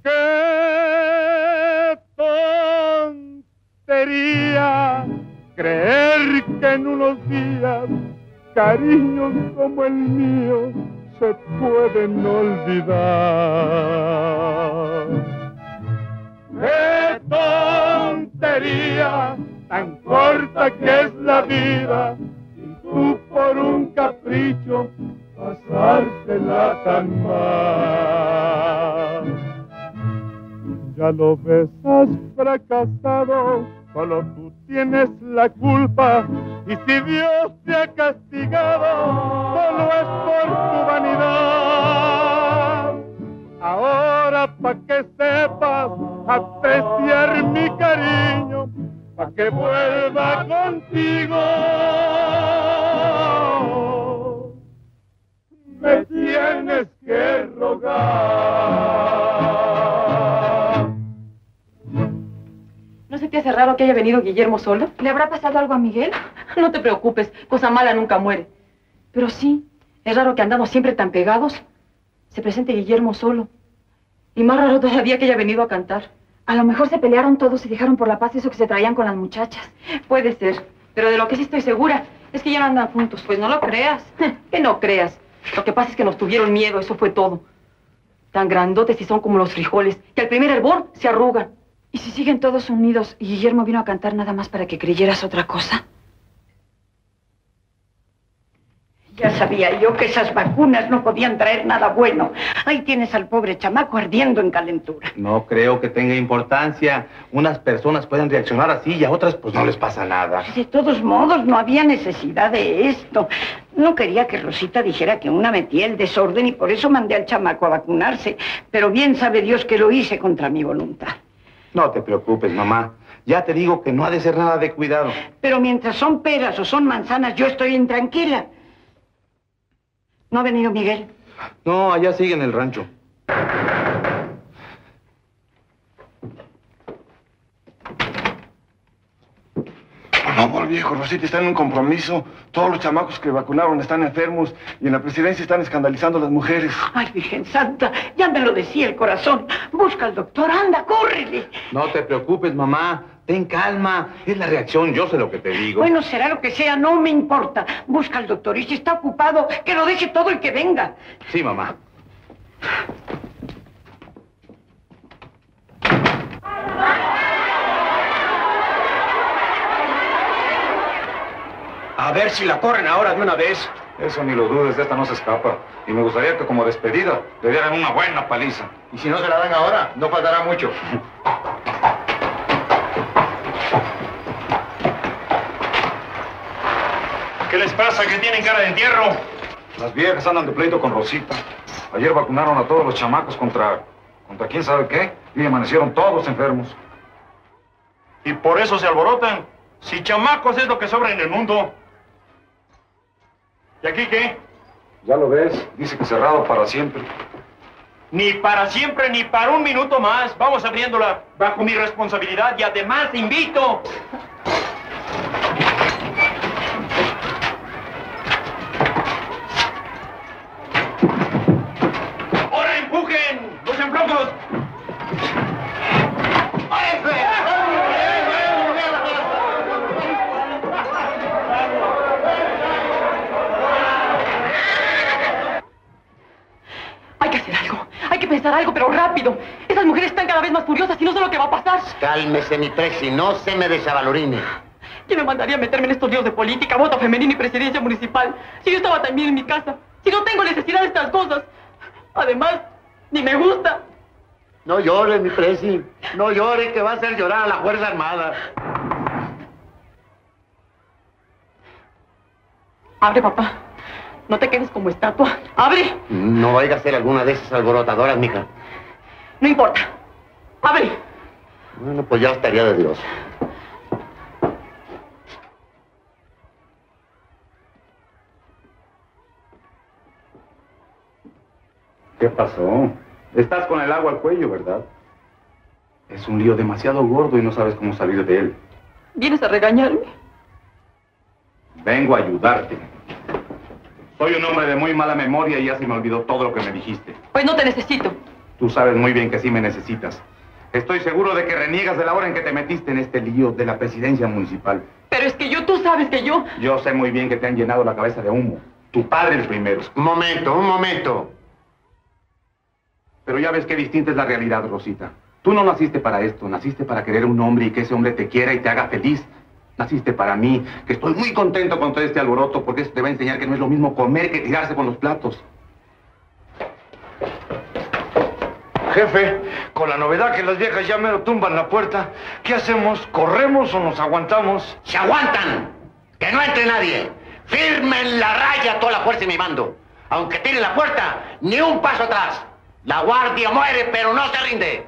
¡Qué tontería creer que en unos días cariños como el mío se pueden olvidar? ¡Qué tontería tan corta que es la vida! Y tú por un capricho pasártela tan mal. Ya lo ves, has fracasado, solo tú tienes la culpa. Y si Dios te ha castigado, solo es por tu vanidad. Ahora pa' que sepas apreciar mi cariño, pa' que vuelva contigo. Me tienes que rogar. Te hace raro que haya venido Guillermo solo? ¿Le habrá pasado algo a Miguel? No te preocupes, cosa mala nunca muere. Pero sí, es raro que andamos siempre tan pegados. Se presente Guillermo solo. Y más raro todavía que haya venido a cantar. A lo mejor se pelearon todos y dejaron por la paz eso que se traían con las muchachas. Puede ser, pero de lo que sí estoy segura es que ya no andan juntos. Pues no lo creas. que no creas. Lo que pasa es que nos tuvieron miedo, eso fue todo. Tan grandotes y son como los frijoles, que al primer hervor se arrugan. ¿Y si siguen todos unidos y Guillermo vino a cantar nada más para que creyeras otra cosa? Ya sabía yo que esas vacunas no podían traer nada bueno. Ahí tienes al pobre chamaco ardiendo en calentura. No creo que tenga importancia. Unas personas pueden reaccionar así y a otras pues no les pasa nada. De todos modos, no había necesidad de esto. No quería que Rosita dijera que una metía el desorden y por eso mandé al chamaco a vacunarse. Pero bien sabe Dios que lo hice contra mi voluntad. No te preocupes, mamá. Ya te digo que no ha de ser nada de cuidado. Pero mientras son peras o son manzanas, yo estoy intranquila. ¿No ha venido Miguel? No, allá sigue en el rancho. Por favor, viejo, Rosita está en un compromiso. Todos los chamacos que vacunaron están enfermos y en la presidencia están escandalizando a las mujeres. Ay, Virgen Santa, ya me lo decía el corazón. Busca al doctor, anda, córrele. No te preocupes, mamá. Ten calma. Es la reacción, yo sé lo que te digo. Bueno, será lo que sea, no me importa. Busca al doctor y si está ocupado, que lo deje todo y que venga. Sí, mamá. A ver si la corren ahora de una vez. Eso ni lo dudes, de esta no se escapa. Y me gustaría que como despedida le dieran una buena paliza. Y si no se la dan ahora, no faltará mucho. ¿Qué les pasa? ¿Que tienen cara de entierro? Las viejas andan de pleito con Rosita. Ayer vacunaron a todos los chamacos contra... contra quién sabe qué. Y amanecieron todos enfermos. Y por eso se alborotan. Si chamacos es lo que sobra en el mundo. ¿Y aquí qué? Ya lo ves, dice que cerrado para siempre. Ni para siempre, ni para un minuto más. Vamos abriéndola bajo mi responsabilidad y además invito. Pensar algo, pero rápido. Esas mujeres están cada vez más furiosas y no sé lo que va a pasar. Cálmese, mi presi, no se me desavalorine. ¿Quién me mandaría a meterme en estos líos de política, voto femenino y presidencia municipal? Si yo estaba también en mi casa. Si no tengo necesidad de estas cosas. Además, ni me gusta. No llore, mi presi. No llore, que va a hacer llorar a la Fuerza Armada. Abre, papá. No te quedes como estatua. ¡Abre! No vaya a ser alguna de esas alborotadoras, mija. No importa. ¡Abre! Bueno, pues ya estaría de Dios. ¿Qué pasó? Estás con el agua al cuello, ¿verdad? Es un lío demasiado gordo y no sabes cómo salir de él. ¿Vienes a regañarme? Vengo a ayudarte. Soy un hombre de muy mala memoria y ya se me olvidó todo lo que me dijiste. Pues no te necesito. Tú sabes muy bien que sí me necesitas. Estoy seguro de que reniegas de la hora en que te metiste en este lío de la presidencia municipal. Pero es que yo, tú sabes que yo... Yo sé muy bien que te han llenado la cabeza de humo. Tu padre el primero. Un momento, un momento. Pero ya ves qué distinta es la realidad, Rosita. Tú no naciste para esto, naciste para querer un hombre y que ese hombre te quiera y te haga feliz. Naciste para mí, que estoy muy contento con todo este alboroto, porque eso te va a enseñar que no es lo mismo comer que tirarse con los platos. Jefe, con la novedad que las viejas ya me lo tumban la puerta, ¿qué hacemos? ¿Corremos o nos aguantamos? ¡Se aguantan! ¡Que no entre nadie! ¡Firmen la raya toda la fuerza de mi mando! Aunque tiren la puerta, ni un paso atrás. La guardia muere, pero no se rinde.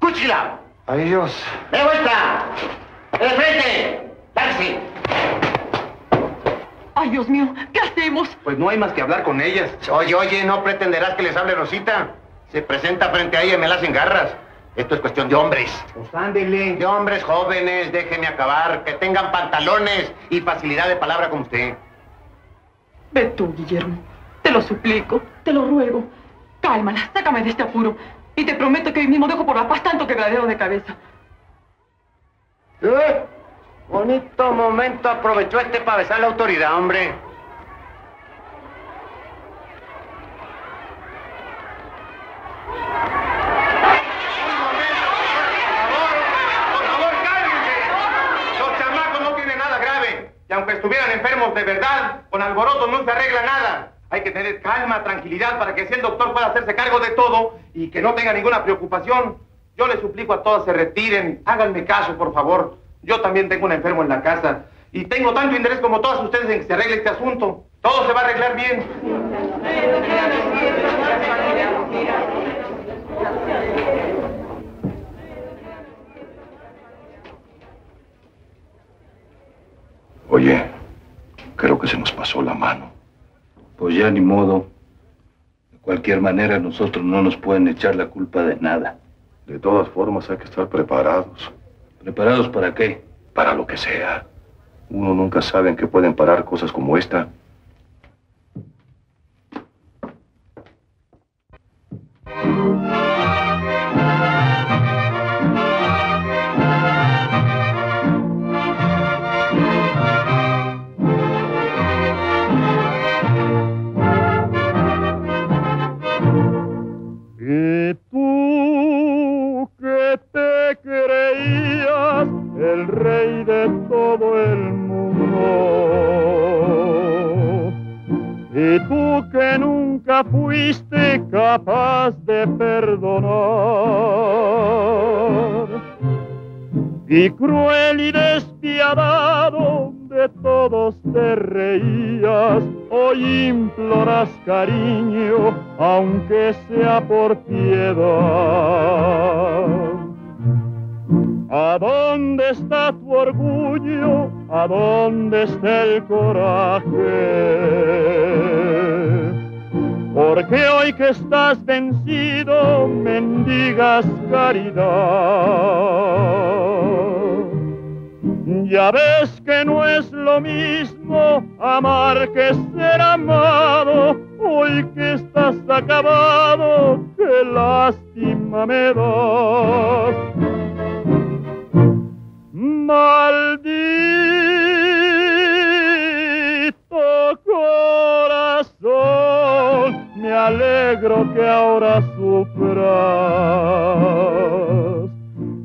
¡Cúchila! Adiós. ¡De vuelta! ¡De frente! ¡Taxi! Ay, Dios mío, ¿qué hacemos? Pues no hay más que hablar con ellas. Oye, oye, no pretenderás que les hable Rosita. Se presenta frente a ella y me la hacen garras. Esto es cuestión de hombres. Pues ándele. De hombres jóvenes, déjeme acabar, que tengan pantalones y facilidad de palabra como usted. Ve tú, Guillermo. Te lo suplico, te lo ruego. Cálmala, sácame de este apuro. Y te prometo que hoy mismo dejo por la paz tanto quebradero de cabeza. ¿Eh? Bonito momento aprovechó este para besar la autoridad, hombre. Por favor, cálmense. Los chamacos no tienen nada grave. Y aunque estuvieran enfermos de verdad, con alboroto no se arregla nada. Hay que tener calma, tranquilidad para que si el doctor pueda hacerse cargo de todo y que no tenga ninguna preocupación. Yo les suplico a todas se retiren. Háganme caso, por favor. Yo también tengo un enfermo en la casa. Y tengo tanto interés como todas ustedes en que se arregle este asunto. Todo se va a arreglar bien. Oye, creo que se nos pasó la mano. Pues ya ni modo. De cualquier manera, nosotros no nos pueden echar la culpa de nada. De todas formas, hay que estar preparados. ¿Preparados para qué? Para lo que sea. Uno nunca sabe en qué pueden parar cosas como esta. De todo el mundo. Y tú que nunca fuiste capaz de perdonar. Y cruel y despiadado de todos te reías, hoy imploras cariño, aunque sea por piedad. ¿A dónde está tu orgullo? ¿A dónde está el coraje? Porque hoy que estás vencido, mendigas caridad. Ya ves que no es lo mismo amar que ser amado. Hoy que estás acabado, qué lástima me das. Maldito corazón, me alegro que ahora sufras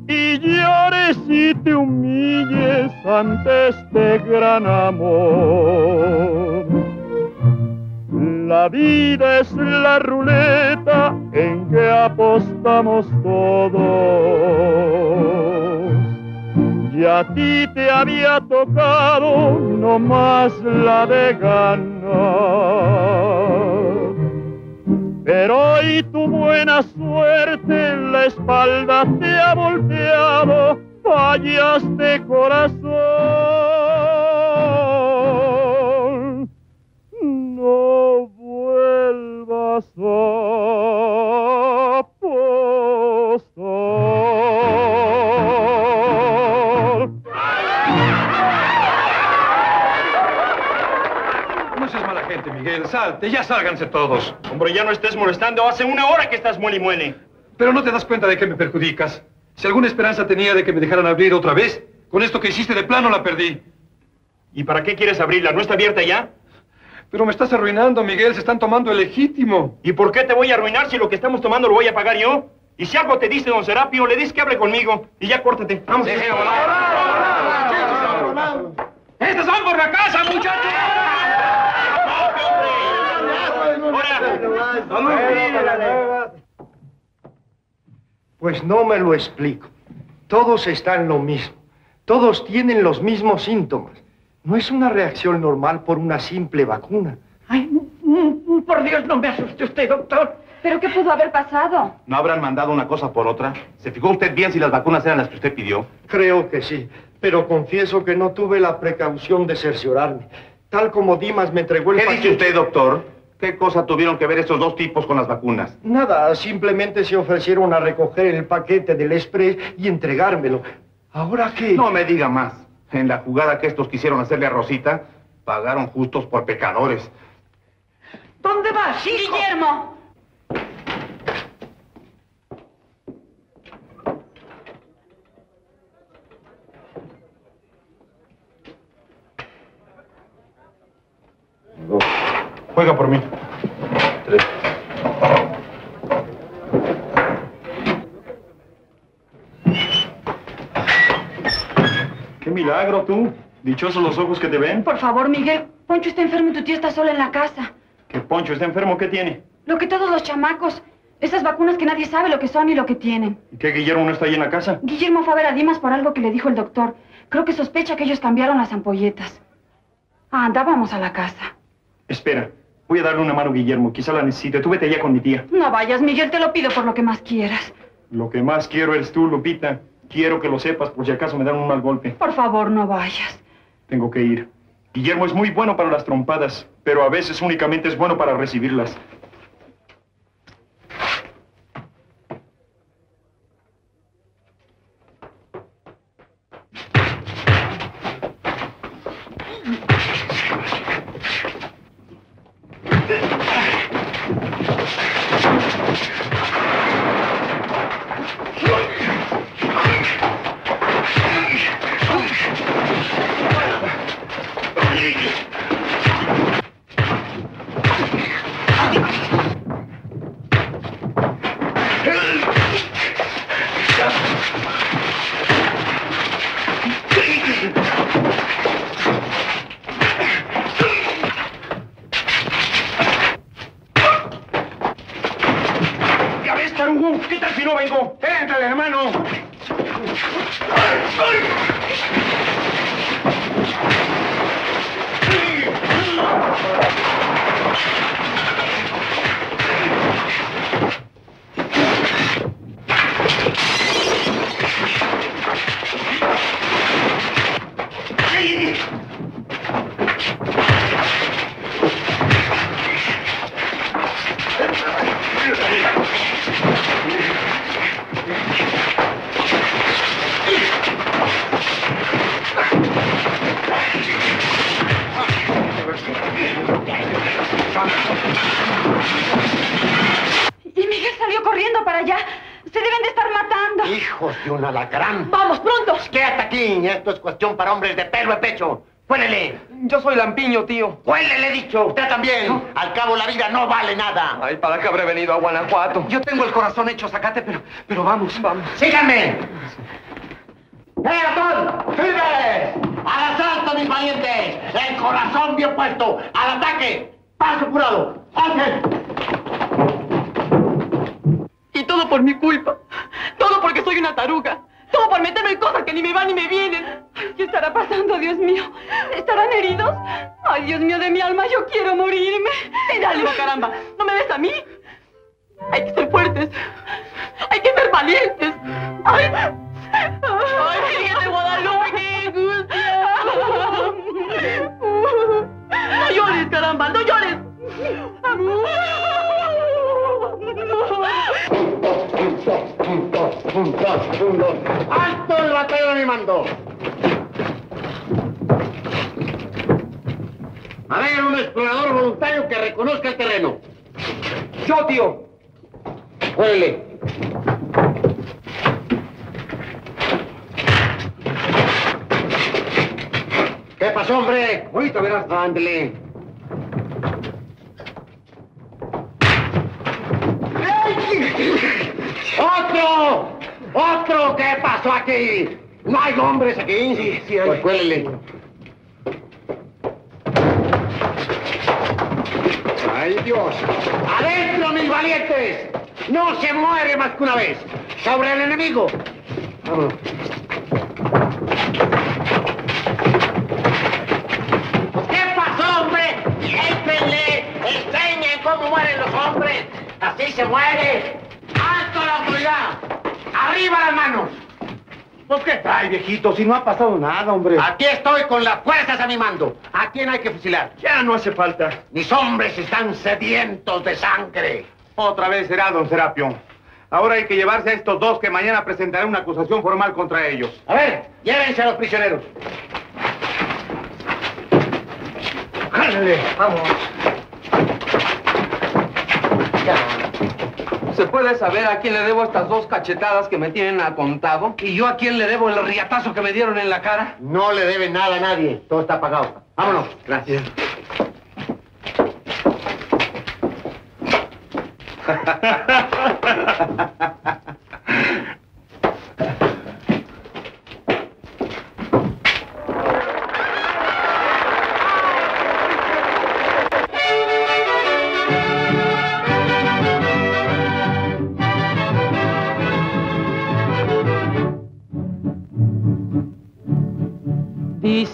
y llores y te humilles ante este gran amor. La vida es la ruleta en que apostamos todos. Y a ti te había tocado no más la de ganar. Pero hoy tu buena suerte la espalda te ha volteado, fallaste corazón. No vuelvas a salte, ya sálganse todos. Hombre, ya no estés molestando. Hace una hora que estás muele y muele. Pero no te das cuenta de que me perjudicas. Si alguna esperanza tenía de que me dejaran abrir otra vez, con esto que hiciste de plano la perdí. ¿Y para qué quieres abrirla? ¿No está abierta ya? Pero me estás arruinando, Miguel. Se están tomando el legítimo. ¿Y por qué te voy a arruinar si lo que estamos tomando lo voy a pagar yo? Y si algo te dice don Serapio, le dices que hable conmigo. Y ya córtate. Vamos. ¡Estos van por la casa, muchachos! Pues no me lo explico. Todos están lo mismo. Todos tienen los mismos síntomas. No es una reacción normal por una simple vacuna. Ay, por Dios, no me asuste usted, doctor. ¿Pero qué pudo haber pasado? ¿No habrán mandado una cosa por otra? ¿Se fijó usted bien si las vacunas eran las que usted pidió? Creo que sí, pero confieso que no tuve la precaución de cerciorarme. Tal como Dimas me entregó el ¿Qué paquete- dice usted, doctor? ¿Qué cosa tuvieron que ver estos dos tipos con las vacunas? Nada, simplemente se ofrecieron a recoger el paquete del express y entregármelo. ¿Ahora qué? No me diga más. En la jugada que estos quisieron hacerle a Rosita, pagaron justos por pecadores. ¿Dónde vas, hijo? Guillermo. Juega por mí. ¡Qué milagro tú! Dichosos los ojos que te ven. Por favor, Miguel. Poncho está enfermo y tu tía está sola en la casa. ¿Que Poncho está enfermo? ¿Qué tiene? Lo que todos los chamacos. Esas vacunas que nadie sabe lo que son y lo que tienen. ¿Y qué Guillermo no está ahí en la casa? Guillermo fue a ver a Dimas por algo que le dijo el doctor. Creo que sospecha que ellos cambiaron las ampolletas. Ah, andábamos a la casa. Espera, voy a darle una mano a Guillermo. Quizá la necesite. Tú vete allá con mi tía. No vayas, Miguel, te lo pido por lo que más quieras. Lo que más quiero eres tú, Lupita. Quiero que lo sepas por si acaso me dan un mal golpe. Por favor, no vayas. Tengo que ir. Guillermo es muy bueno para las trompadas, pero a veces únicamente es bueno para recibirlas. Esto es cuestión para hombres de pelo de pecho. ¡Cuélele! Yo soy Lampiño, tío. ¡Cuélele, he dicho! Usted también. Al cabo, la vida no vale nada. Ay, ¿para qué habré venido a Guanajuato? Yo tengo el corazón hecho zacate, pero, pero vamos, vamos. ¡Síganme! ¡Eh, ratón! ¡Firmes! ¡Al asalto, mis valientes! ¡El corazón bien puesto! A ver, un explorador voluntario que reconozca el terreno. Yo, tío. Órale. ¿Qué pasó, hombre? Ahorita verás. Ándale. ¡Otro! ¡Otro! ¿Qué pasó aquí? No hay hombres aquí. Sí, sí hay. Pues cuélele. ¡Ay, Dios! ¡Adentro, mis valientes! ¡No se muere más que una vez! ¡Sobre el enemigo! Vámonos. ¿Qué pasó, hombre? ¡Échenle! ¡Enseñen cómo mueren los hombres! ¡Así se muere! ¡Alto la autoridad! ¡Arriba las manos! Pues qué trae, viejito, si no ha pasado nada, hombre. Aquí estoy con las fuerzas a mi mando. ¿A quién hay que fusilar? Ya no hace falta. Mis hombres están sedientos de sangre. Otra vez será, don Serapio. Ahora hay que llevarse a estos dos que mañana presentaré una acusación formal contra ellos. A ver, llévense a los prisioneros. ¡Ándale! Vamos. ¿Se puede saber a quién le debo estas dos cachetadas que me tienen atontado? ¿Y yo a quién le debo el riatazo que me dieron en la cara? No le deben nada a nadie. Todo está pagado. Vámonos. Gracias.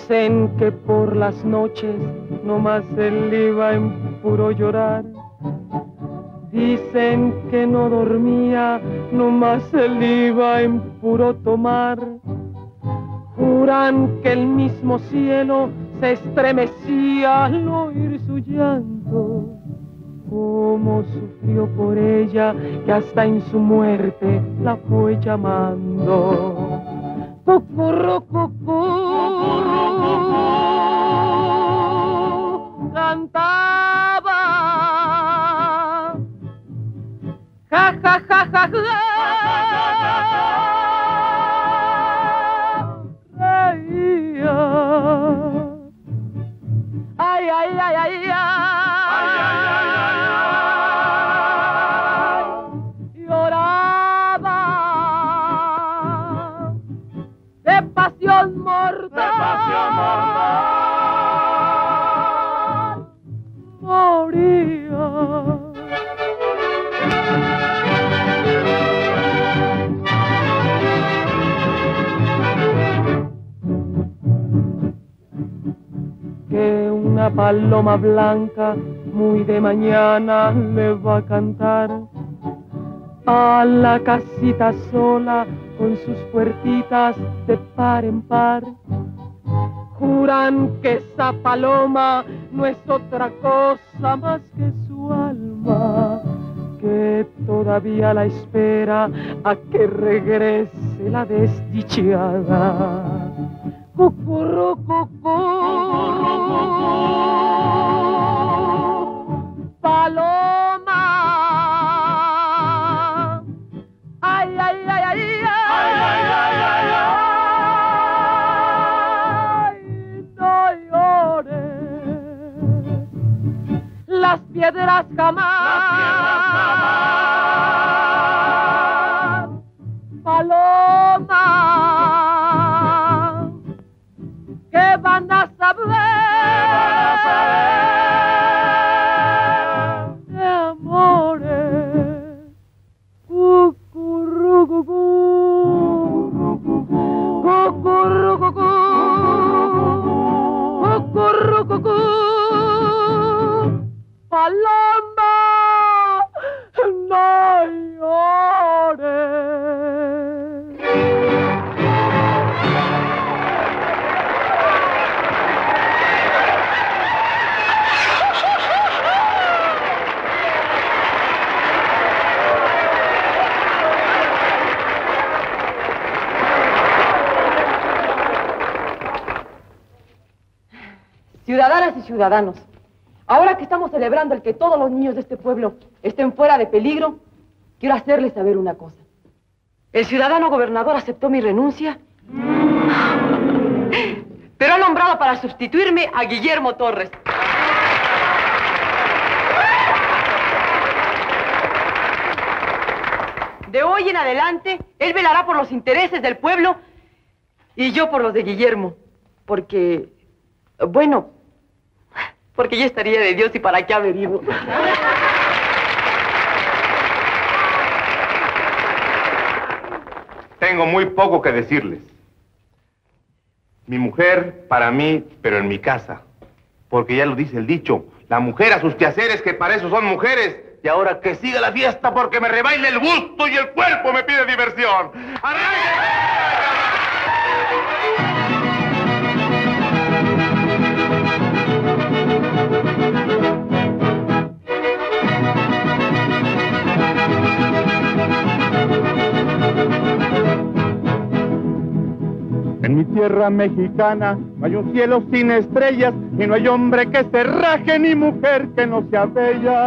Dicen que por las noches nomás él iba en puro llorar. Dicen que no dormía, nomás él iba en puro tomar. Juran que el mismo cielo se estremecía al oír su llanto. Cómo sufrió por ella que hasta en su muerte la fue llamando. Cucurru, cucú, cantaba. Ja, ja, ja, ja, ja. Reía. Ay, ay, ay, ay, ay. Pasión mortal. De pasión mortal. Moría. que una paloma blanca muy de mañana le va a cantar a la casita sola con sus puertitas de par en par. Juran que esa paloma no es otra cosa más que su alma, que todavía la espera a que regrese la desdichada. Cucurru, cucú. Paloma. Piedras jamás. Paloma. Ahora que estamos celebrando el que todos los niños de este pueblo estén fuera de peligro, quiero hacerles saber una cosa. El ciudadano gobernador aceptó mi renuncia, pero ha nombrado para sustituirme a Guillermo Torres. De hoy en adelante, él velará por los intereses del pueblo y yo por los de Guillermo. Porque, bueno, porque ya estaría de Dios y para qué haber ido. Tengo muy poco que decirles. Mi mujer para mí, pero en mi casa. Porque ya lo dice el dicho, la mujer a sus quehaceres, que para eso son mujeres. Y ahora que siga la fiesta porque me rebaile el gusto y el cuerpo me pide diversión. En mi tierra mexicana no hay un cielo sin estrellas y no hay hombre que se raje ni mujer que no sea bella.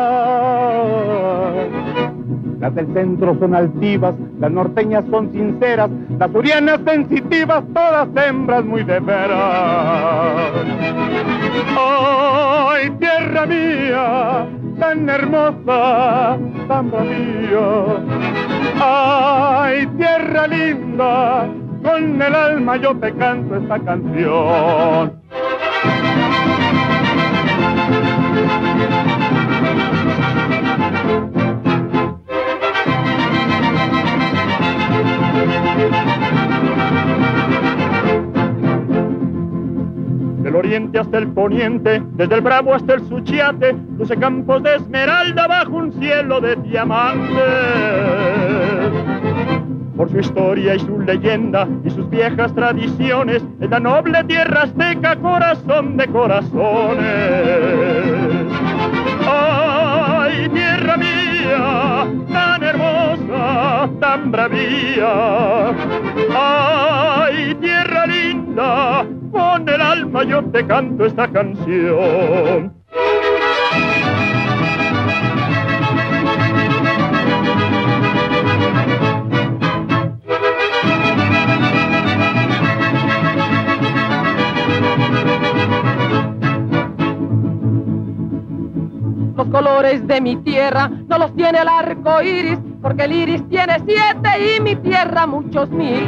Las del centro son altivas, las norteñas son sinceras, las urianas sensitivas, todas hembras muy de veras. ¡Ay, tierra mía! Tan hermosa, tan bravía. ¡Ay, tierra linda! Con el alma yo te canto esta canción. Del oriente hasta el poniente, desde el Bravo hasta el Suchiate, luce campos de esmeralda bajo un cielo de diamantes por su historia y su leyenda y sus viejas tradiciones, en la noble tierra azteca, corazón de corazones. ¡Ay, tierra mía, tan hermosa, tan bravía! ¡Ay, tierra linda, con el alma yo te canto esta canción! Los colores de mi tierra no los tiene el arco iris, porque el iris tiene siete y mi tierra muchos miles.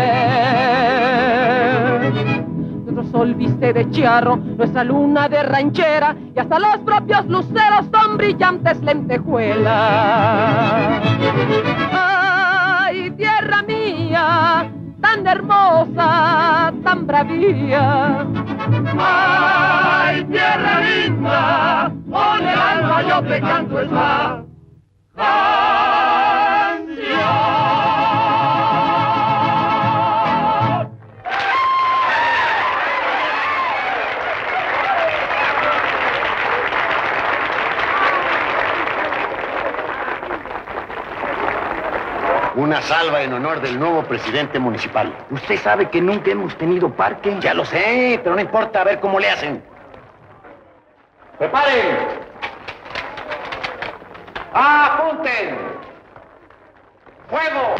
Nuestro sol viste de charro, nuestra luna de ranchera, y hasta los propios luceros son brillantes lentejuelas. ¡Ay, tierra mía! Tan hermosa, tan bravía. ¡Ay, tierra linda! El alma yo te canto esta canción. Una salva en honor del nuevo presidente municipal. Usted sabe que nunca hemos tenido parque. Ya lo sé, pero no importa, a ver cómo le hacen. ¡Preparen! ¡Apunten! ¡Fuego!